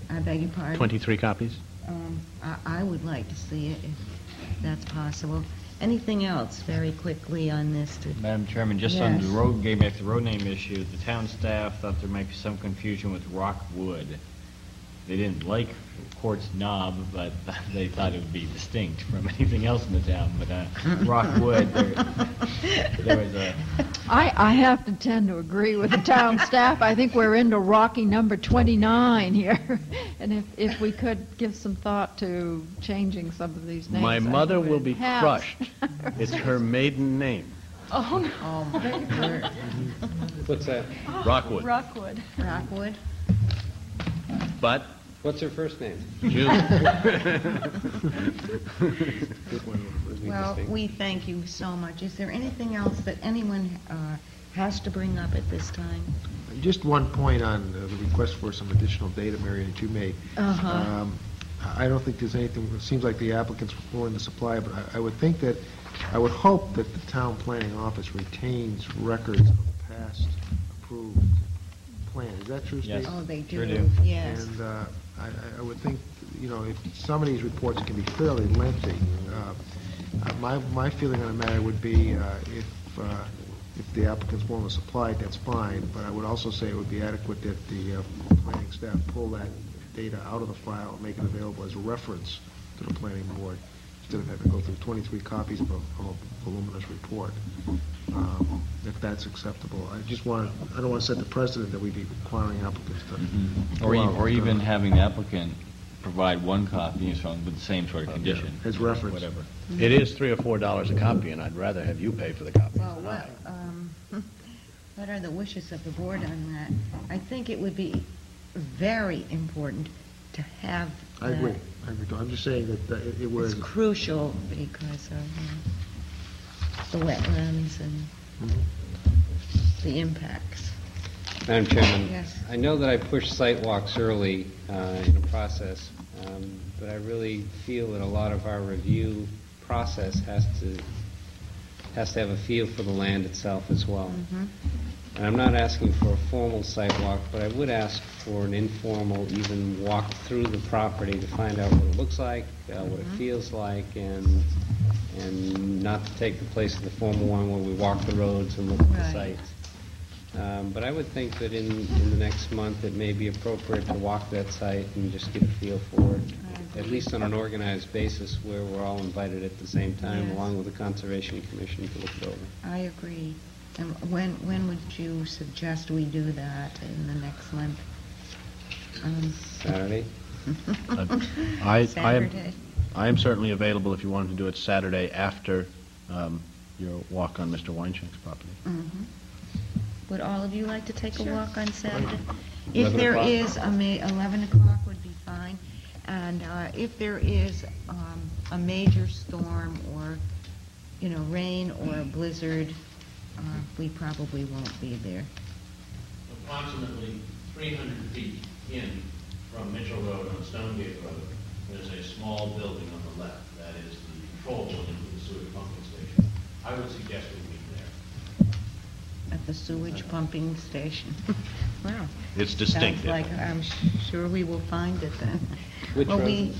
I beg your pardon? 23 copies? Um, I I would like to see it, if that's possible. Anything else, very quickly on this? Madam Chairman, just on the Yes. road, getting back to the road name issue, the town staff thought there might be some confusion with Rockwood. They didn't like Quartz Knob, but they thought it would be distinct from anything else in the town, but uh, Rockwood, there there was a, I, I have to tend to agree with the town staff. I think we're into Rocky number 29 here. And if, if we could give some thought to changing some of these names. My mother will be House. crushed. It's her maiden name, Oh, no. Oh, my What's that? Rockwood. Rockwood. Rockwood? But What's her first name? June, Well, we thank you so much. Is there anything else that anyone uh, has to bring up at this time? Just one point on uh, the request for some additional data, Marion, that you made. Uh-huh. Um, I I don't think there's anything, it seems like the applicant's were willing to supply, but I- I would think that, I would hope that the town planning office retains records of past approved plans. Is that true, Steve? Yes. Oh, they Sure do, do. yes. And uh, I I- would think, you know, if some of these reports can be fairly lengthy. uh, uh, My my feeling on the matter would be uh, if uh, if the applicant's willing to supply it, that's fine, but I would also say it would be adequate that the uh, planning staff pull that data out of the file and make it available as a reference to the planning board, instead of having to go through 23 copies of a of a voluminous report, um, if that's acceptable. I just want, I don't want to set the precedent that we'd be requiring applicants to... or e- pull out, or uh, even having the applicant provide one copy, you know, with the same sort of condition. As reference. Whatever. it is three or four dollars a copy, and I'd rather have you pay for the copy Well, than what, I. um, what are the wishes of the board on that? I think it would be very important to have I agree. I agree. I'm just saying that it it was... It's crucial because of uh, the wetlands and Mhm. the impacts. Madam Chairman? Yes. I know that I pushed site walks early uh, in the process, um, but I really feel that a lot of our review process has to, has to have a feel for the land itself as well. And I'm not asking for a formal site walk, but I would ask for an informal, even walk through the property to find out what it looks like, uh, what it feels like, and, and not to take the place of the formal one where we walk the roads and look at the Right. sites. Um, But I would think that in, in the next month, it may be appropriate to walk that site and just get a feel for it, at least on an organized basis where we're all invited at the same time, Yes. along with the Conservation Commission to look it over. I agree. And when, when would you suggest we do that in the next month? Um, Saturday? I, I am, Saturday? I am certainly available if you wanted to do it Saturday after um, your walk on Mr. Weinshank's property. Mhm. Would all of you like to take a walk on Saturday? If 11 there o'clock? is, a ma, 11 o'clock would be fine. And uh, if there is um, a major storm or, you know, rain or a blizzard, uh, we probably won't be there. approximately 300 feet in from Mitchell Road on Stonegate Road, there's a small building on the left. That is the control building for the sewage pumping station. I would suggest we meet there. At the sewage pumping station. Wow. It's Sounds distinctive. like, I'm sh- sure we will find it then. Which Well, road? we-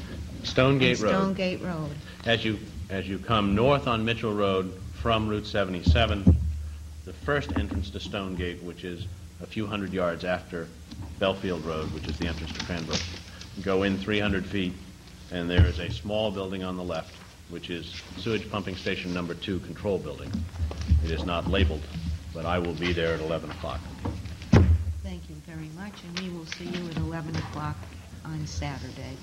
Stonegate Road. Stonegate Road. As you, as you come north on Mitchell Road from Route 77, the first entrance to Stonegate, which is a few hundred yards after Belfield Road, which is the entrance to Cranbrook, go in 300 feet, and there is a small building on the left, which is sewage pumping station number two control building. It is not labeled, but I will be there at 11 o'clock. Thank you very much, and we will see you at 11 o'clock on Saturday.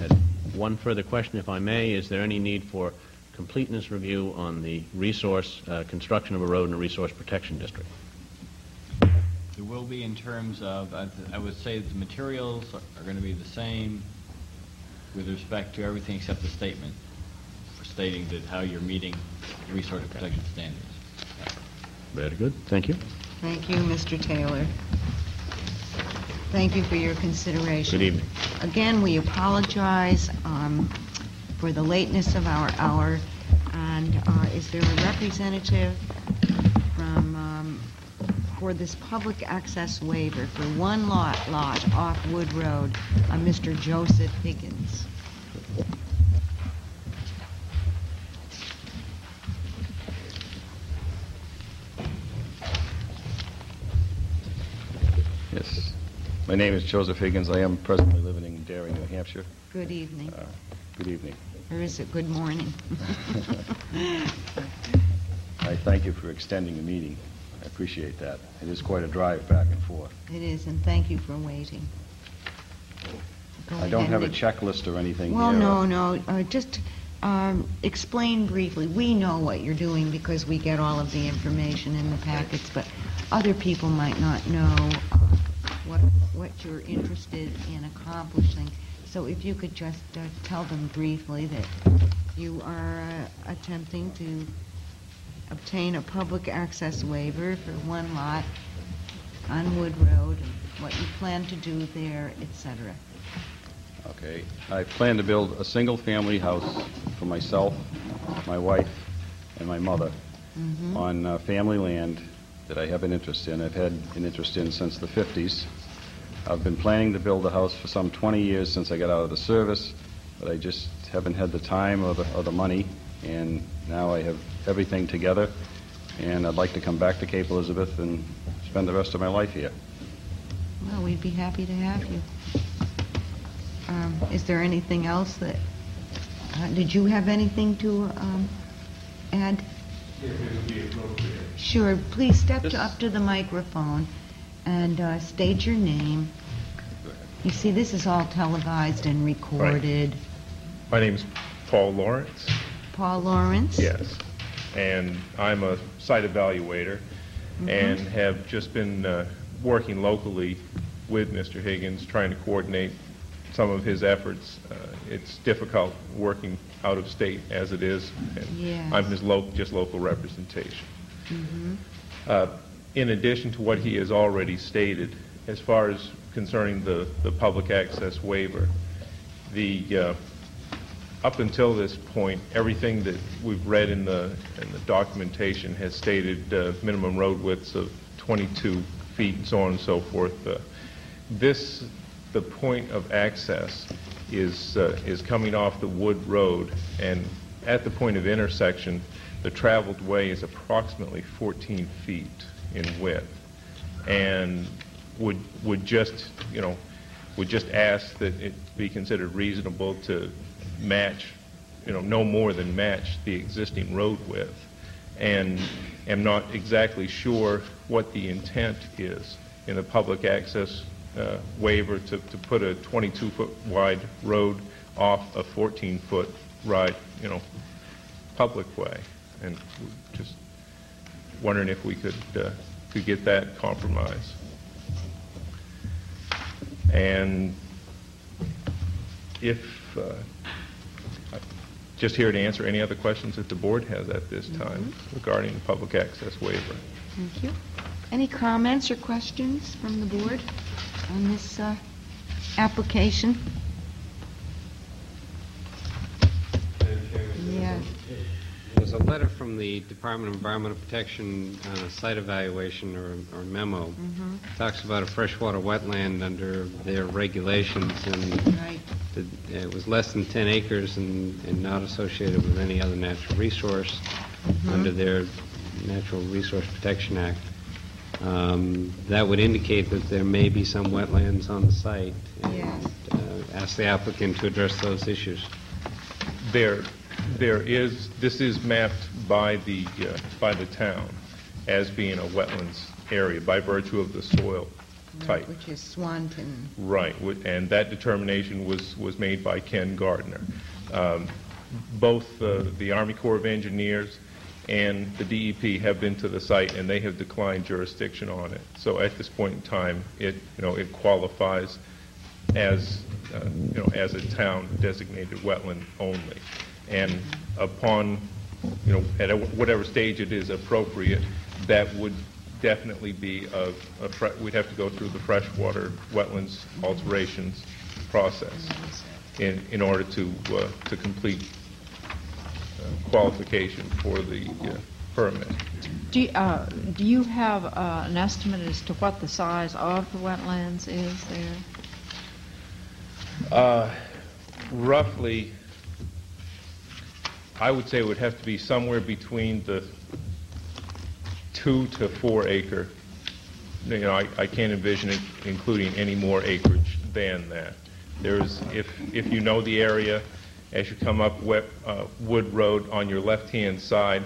Uh, One further question, if I may. Is there any need for completeness review on the resource, uh, construction of a road in a resource protection district? There will be in terms of, I I would say the materials are going to be the same with respect to everything except the statement, for stating that how you're meeting resource protection standards. Very good, thank you. Thank you, Mr. Taylor. Thank you for your consideration. Good evening. Again, we apologize um, for the lateness of our hour, and uh, is there a representative from, um, for this public access waiver for one lot, lot off Wood Road, uh, Mr. Joseph Higgins? Yes. My name is Joseph Higgins. I am presently living in Deering, New Hampshire. Good evening. Uh, Good evening. Or is it good morning? I thank you for extending the meeting. I appreciate that. It is quite a drive back and forth. It is, and thank you for waiting. Go I don't have a checklist or anything here. Well, no, no, uh, just um, explain briefly. We know what you're doing because we get all of the information in the packets, but other people might not know uh, what, what you're interested in accomplishing. So if you could just uh, tell them briefly that you are uh, attempting to obtain a public access waiver for one lot on Wood Road, and what you plan to do there, etc. Okay. I plan to build a single-family house for myself, my wife, and my mother Mhm. on uh, family land that I have an interest in. I've had an interest in since the 50s. I've been planning to build a house for some 20 years since I got out of the service, but I just haven't had the time or the, or the money, and now I have everything together, and I'd like to come back to Cape Elizabeth and spend the rest of my life here. Well, we'd be happy to have you. Um, Is there anything else that, uh, did you have anything to um, add? Sure, please step to- up to the microphone and uh, state your name. You see, this is all televised and recorded. My name's Paul Lawrence. Paul Lawrence? Yes. And I'm a site evaluator and have just been uh, working locally with Mr. Higgins, trying to coordinate some of his efforts. Uh, It's difficult working out of state as it is, and Yes. I'm his local, just local representation. Mm -hmm. Uh, In addition to what he has already stated, as far as concerning the, the public access waiver, the, uh, up until this point, everything that we've read in the, in the documentation has stated uh, minimum road widths of 22 feet and so on and so forth. Uh, This, the point of access is, uh, is coming off the Wood Road, and at the point of intersection, the traveled way is approximately 14 feet in width, and would, would just, you know, would just ask that it be considered reasonable to match, you know, no more than match the existing road width, and am not exactly sure what the intent is in the public access uh, waiver to, to put a 22-foot wide road off a 14-foot wide, you know, public way, and just wondering if we could, uh, could get that compromise. And if, uh, just here to answer any other questions that the board has at this time regarding the public access waiver. Thank you. Any comments or questions from the board on this uh, application? Yeah. There was a letter from the Department of Environmental Protection on a site evaluation or or memo. Mhm. Talks about a freshwater wetland under their regulations, and Right. the- it was less than 10 acres and and not associated with any other natural resource Mhm. under their Natural Resource Protection Act. Um, That would indicate that there may be some wetlands on the site. and, Yes. uh, Ask the applicant to address those issues. There, there is, this is mapped by the, uh, by the town as being a wetlands area by virtue of the soil type. Which is Swanton. Right, wi- and that determination was, was made by Ken Gardner. Um, Both uh, the Army Corps of Engineers and the DEP have been to the site, and they have declined jurisdiction on it. So at this point in time, it, you know, it qualifies as, uh, you know, as a town designated wetland only. And upon, you know, at a- whatever stage it is appropriate, that would definitely be a, a fre- we'd have to go through the freshwater wetlands alterations process in, in order to, uh, to complete uh, qualification for the uh, permit. Do you, uh, do you have uh, an estimate as to what the size of the wetlands is there? Uh, Roughly, I would say it would have to be somewhere between the two to four acre. You know, I, I can't envision it including any more acreage than that. There's, if, if you know the area, as you come up Wet, uh, Wood Road on your left-hand side,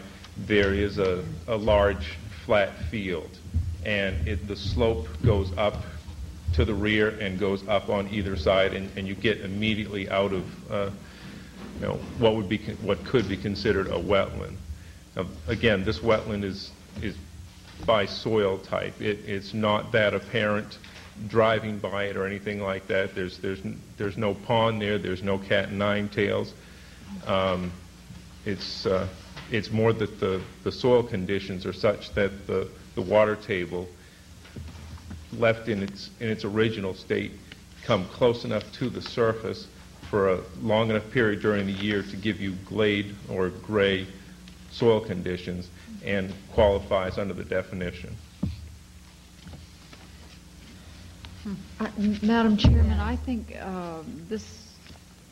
there is a, a large flat field. And it, the slope goes up to the rear and goes up on either side, and, and you get immediately out of, uh, you know, what would be, what could be considered a wetland. Now, Again, this wetland is, is by soil type. It, it's not that apparent driving by it or anything like that. There's, there's, there's no pond there, there's no cat and nine tails. Um, It's, uh, it's more that the, the soil conditions are such that the, the water table left in its, in its original state come close enough to the surface for a long enough period during the year to give you gleyed or gray soil conditions and qualifies under the definition. Uh, m- Madam Chairman, I think uh, this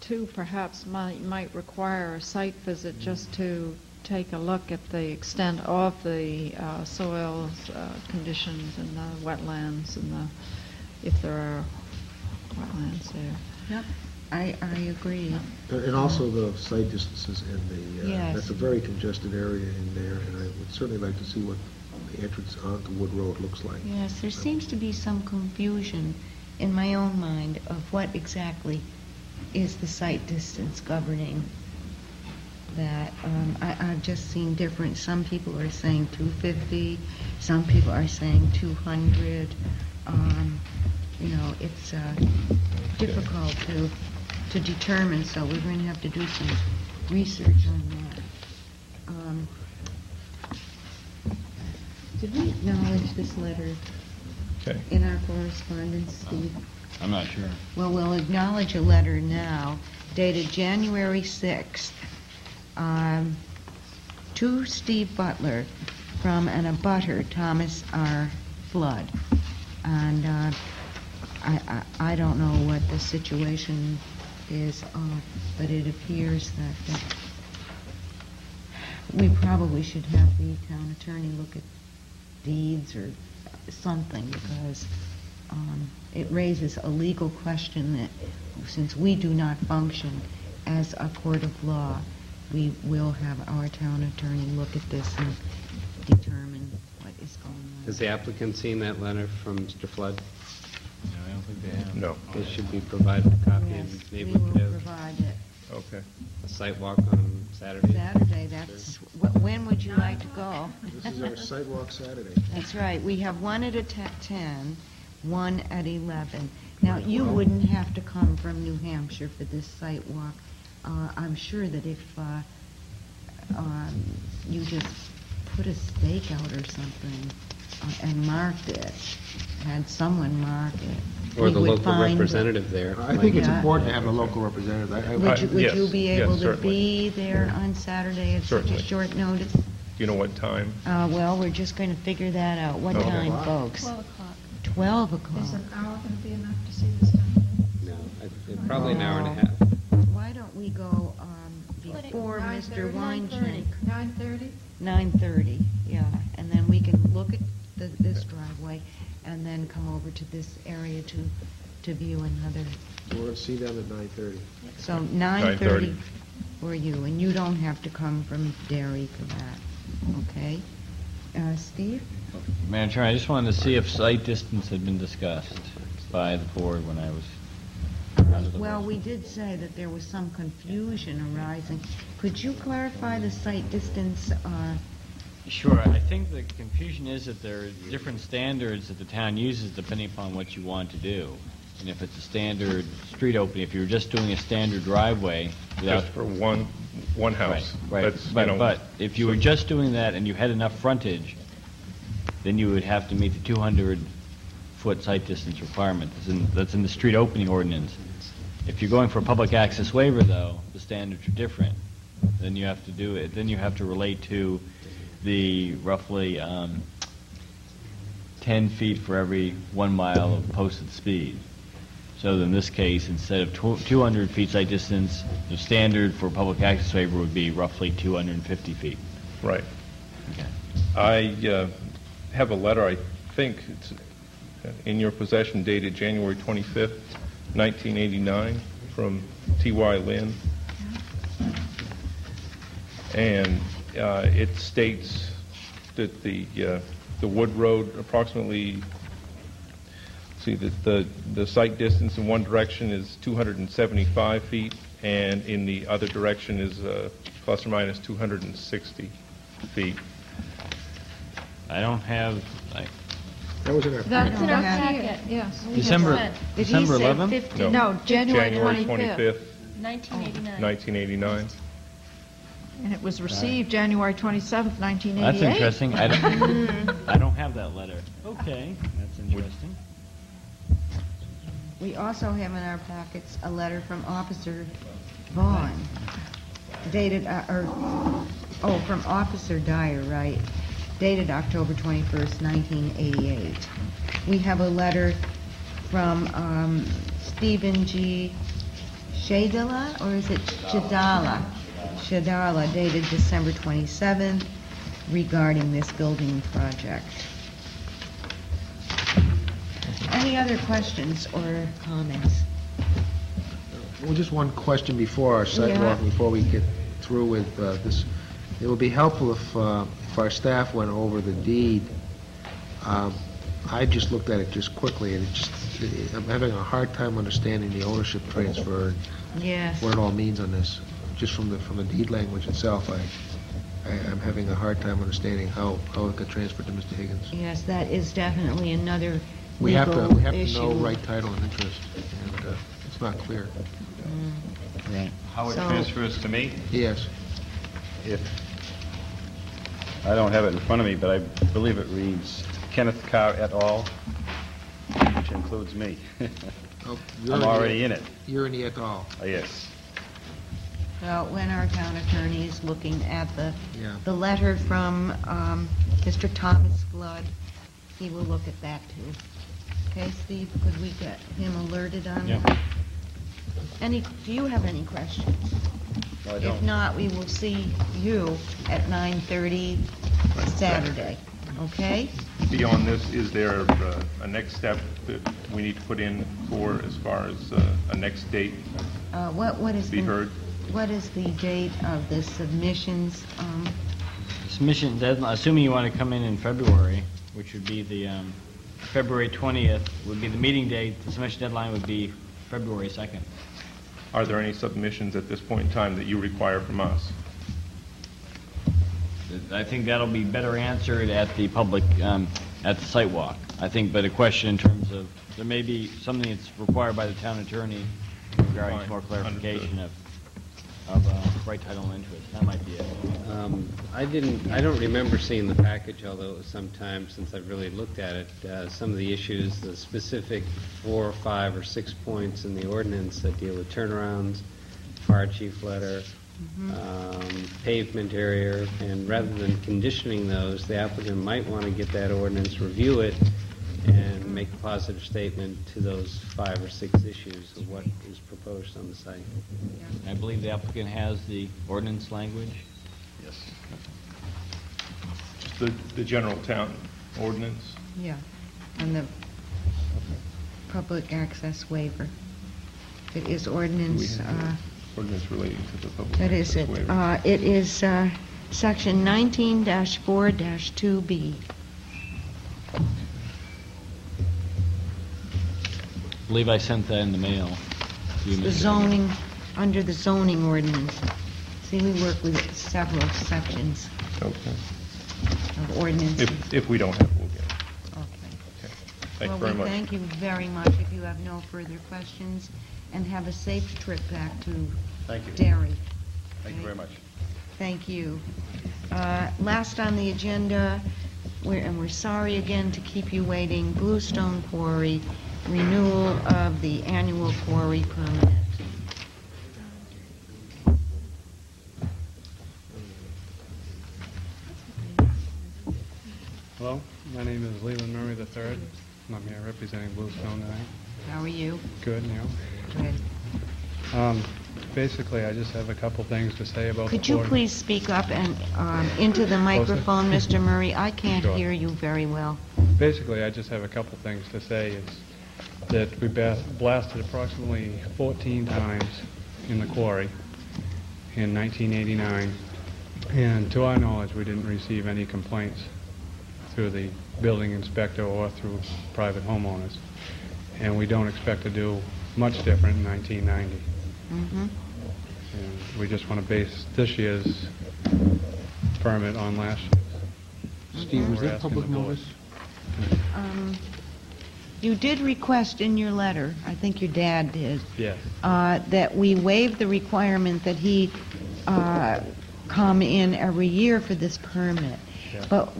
too perhaps might, might require a site visit just to take a look at the extent of the uh, soils uh, conditions and the wetlands and the, if there are wetlands there. Yep, I, I agree. And and also the sight distances and the, uh, Yes. that's a very congested area in there, and I would certainly like to see what the entrance onto Wood Road looks like. Yes, there seems to be some confusion in my own mind of what exactly is the sight distance governing that. Um, I, I've just seen different, some people are saying 250, some people are saying 200. Um, You know, it's uh, difficult to, to determine, so we're going to have to do some research on that. Um, Did we acknowledge this letter Okay. in our correspondence, Steve? I'm not sure. Well, we'll acknowledge a letter now dated January 6th um, to Steve Butler from an abutter, Thomas R. Flood. And uh, I, I, I don't know what the situation is, uh, but it appears that we probably should have the town attorney look at deeds or something, because um, it raises a legal question that, since we do not function as a court of law, we will have our town attorney look at this and determine what is going on. Has the applicant seen that letter from Mr. Flood? No, I think they have. No. They should be provided a copy Yes, and we maybe will we could provide it. Okay. a site walk on Saturday. Saturday, that's, wh- when would you like to go? This is our sidewalk Saturday. That's right, we have one at a te- 10, one at 11. Now, you wouldn't have to come from New Hampshire for this site walk. Uh, I'm sure that if uh, um, you just put a stake out or something uh, and marked it, had someone mark it, Or we the would local find- representative there. I think it's Yeah. important to have a local representative. I- I- Would you, would you yes, be yes, able to certainly. be there on Saturday at such a Certainly. short notice? Do you know what time? Uh, well, we're just going to figure that out. What Okay. time, folks? 12 o'clock. 12 o'clock. Is an hour going to be enough to see this done? No, I- probably an hour and a half. Why don't we go um, before Mr. Weinshank? 9:30? 9:30, yeah, and then we can look at the- this driveway and then come over to this area to, to view another. We're going to see them at 9:30. So 9:30 9:30. for you, and you don't have to come from Derry for that, okay? Uh, Steve? Madam Chair, I just wanted to see if sight distance had been discussed by the board when I was out of the Well, we did say that there was some confusion arising. Could you clarify the sight distance? uh, Sure, I think the confusion is that there are different standards that the town uses depending upon what you want to do. And if it's a standard street opening, if you're just doing a standard driveway without... Just for one, one house? right. That's, you But, know, but if you were just doing that and you had enough frontage, then you would have to meet the 200-foot sight distance requirement. That's in, that's in the street opening ordinance. If you're going for a public access waiver, though, the standards are different. Then you have to do it, then you have to relate to the roughly um, 10 feet for every one mile of posted speed. So in this case, instead of tw- 200 feet sight distance, the standard for public access waiver would be roughly 250 feet. Right. Okay. I uh, have a letter, I think it's in your possession dated January 25th, 1989, from T.Y. Lin. And uh, it states that the, uh, the Wood Road approximately, see, that the, the sight distance in one direction is 275 feet, and in the other direction is uh, plus or minus 260 feet. I don't have, I- That was in our... That's in our packet. packet, yes. December, December 11th? 50? No. No, January January 25th. 25th, 1989. 1989. And it was received January 27th, 1988. That's interesting. I don't, I don't have that letter. Okay, that's interesting. We also have in our packets a letter from Officer Vaughn, dated, uh, or, oh, from Officer Dyer, right, dated October 21st, 1988. We have a letter from um, Stephen G. Shadala, or is it Shadala? Shadala, dated December 27th, regarding this building project. Any other questions or comments? Well, just one question before our sidewalk, Yeah. before we get through with uh, this. It would be helpful if, uh, if our staff went over the deed. Um, I just looked at it just quickly, and it just, I'm having a hard time understanding the ownership transfer, and Yes. what it all means on this. Just from the, from the deed language itself, I, I- I'm having a hard time understanding how, how it got transferred to Mr. Higgins. Yes, that is definitely another We have to, legal we have to issue. know right title and interest, and uh, it's not clear. Right. How it So- transfers to me? Yes. If, I don't have it in front of me, but I believe it reads Kenneth Carr et al., which includes me. Oh, you're I'm the- already in it. You're in the et al. Uh, Yes. Well, when our town attorney is looking at the, Yeah. the letter from um, Mr. Thomas Flood, he will look at that too. Okay, Steve, could we get him alerted on Yeah. that? Any, do you have any questions? No, I If don't. not, we will see you at 9:30 Saturday, okay? Beyond this, is there uh, a next step that we need to put in for as far as uh, a next date Uh, What, what is to be the, heard? What is the date of the submissions? Um, Submission deadline, assuming you want to come in in February, which would be the, um, February 20th would be the meeting date, the submission deadline would be February 2nd. Are there any submissions at this point in time that you require from us? I think that'll be better answered at the public, um, at the site walk. I think, but a question in terms of, there may be something that's required by the town attorney regarding Fine, more clarification understood. of, of uh, right title and interest. That might be it. Um, I didn't, I don't remember seeing the package, although it was some time since I've really looked at it. Uh, Some of the issues, the specific four or five or six points in the ordinance that deal with turnarounds, fire chief letter, um, pavement area, and rather than conditioning those, the applicant might want to get that ordinance, review it, and make a positive statement to those five or six issues of what is proposed on the site. I believe the applicant has the ordinance language. Yes. Just the, the general town ordinance? Yeah, and the public access waiver. It is ordinance, have uh, ordinance relating to the public what is access it? waiver? Uh, It is uh, section 19-4-2B. Believe I sent that in the mail. you, The Mr. zoning, under the zoning ordinance. See, we work with several sections Okay. of ordinances. If, if we don't have it, we'll get it. Okay. Okay. Thank you very Well, we much. thank you very much if you have no further questions, and have a safe trip back to Thank you. Derry. Thank you very much. Thank you. Uh, Last on the agenda, we're- and we're sorry again to keep you waiting, Bluestone Quarry, renewal of the annual quarry permit. Hello, my name is Leland Murray III, and I'm here representing Bluestone tonight. How are you? Good, you? Good. Um, Basically, I just have a couple things to say about the Could you board. please speak up and um, into the microphone, Mr. Murray? I can't Sure. hear you very well. Basically, I just have a couple things to say, is that we blasted approximately 14 times in the quarry in 1989, and to our knowledge, we didn't receive any complaints through the building inspector or through private homeowners, and we don't expect to do much different in 1990. Mhm. And we just want to base this year's permit on last year's. Steve, was that public the notice? Um, You did request in your letter, I think your dad did, Yes. uh, that we waive the requirement that he uh, come in every year for this permit. Yeah. But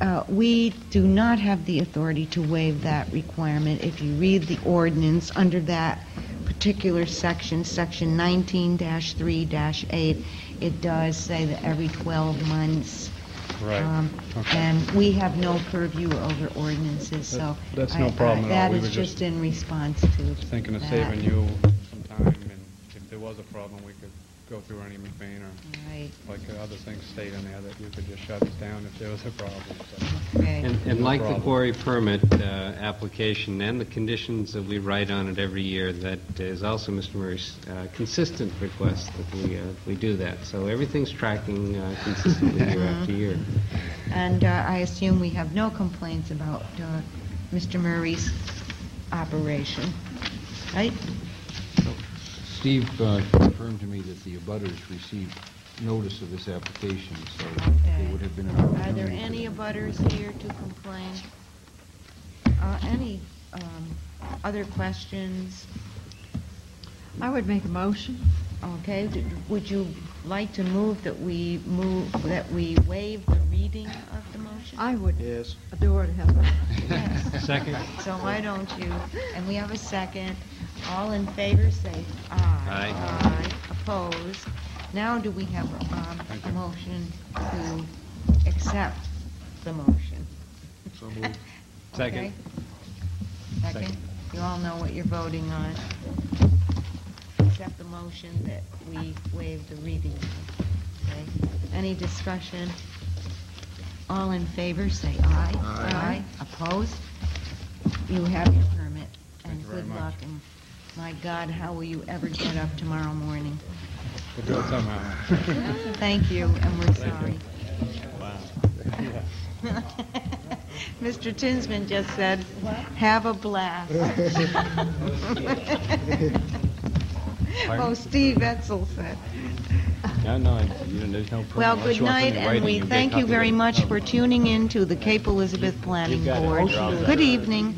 uh, we do not have the authority to waive that requirement. If you read the ordinance under that particular section, section 19-3-8, it does say that every 12 months. Right. um, Okay. And we have no purview over ordinances, so. That- that's no I- I- problem at all. We That were is just just in response to Thinking of that. saving you some time, and if there was a problem, we could go through Ernie McBain or Right. like other things state in there that you could just shut us down if there was a problem. so. Okay. And and No like the quarry permit uh, application and the conditions that we write on it every year, that is also Mr. Murray's uh, consistent request that we uh, we do that. So everything's tracking uh, consistently year after year. And uh, I assume we have no complaints about uh, Mr. Murray's operation, right? Steve uh, confirmed to me that the abutters received notice of this application, so there would have been an Are there for any them. abutters here to complain? Uh, Any um, other questions? I would make a motion. Okay, d- would you like to move that we move, that we waive the reading of the motion? I would Yes. adore to have that. Yes. Second. So why don't you, and we have a second, all in favor, say aye. Aye. Aye, opposed. Now do we have um, a motion to accept the motion? So moved. Second. Okay? Second? You all know what you're voting on. Accept the motion that we waive the reading. Okay? Any discussion? All in favor, say aye. Aye. Opposed? You have your permit. Thank you very And much. good luck. And my God, how will you ever get up tomorrow morning? We'll do it somehow. Thank you, and we're sorry. Wow. Mr. Tinsman just said, "Have a blast." Oh, Steve Etzel said. No, no, you know, there's no problem. Well, Unless good you want night, something in and writing, we thank you copy very it. much for tuning in to the Cape Elizabeth Planning. Board. Good evening.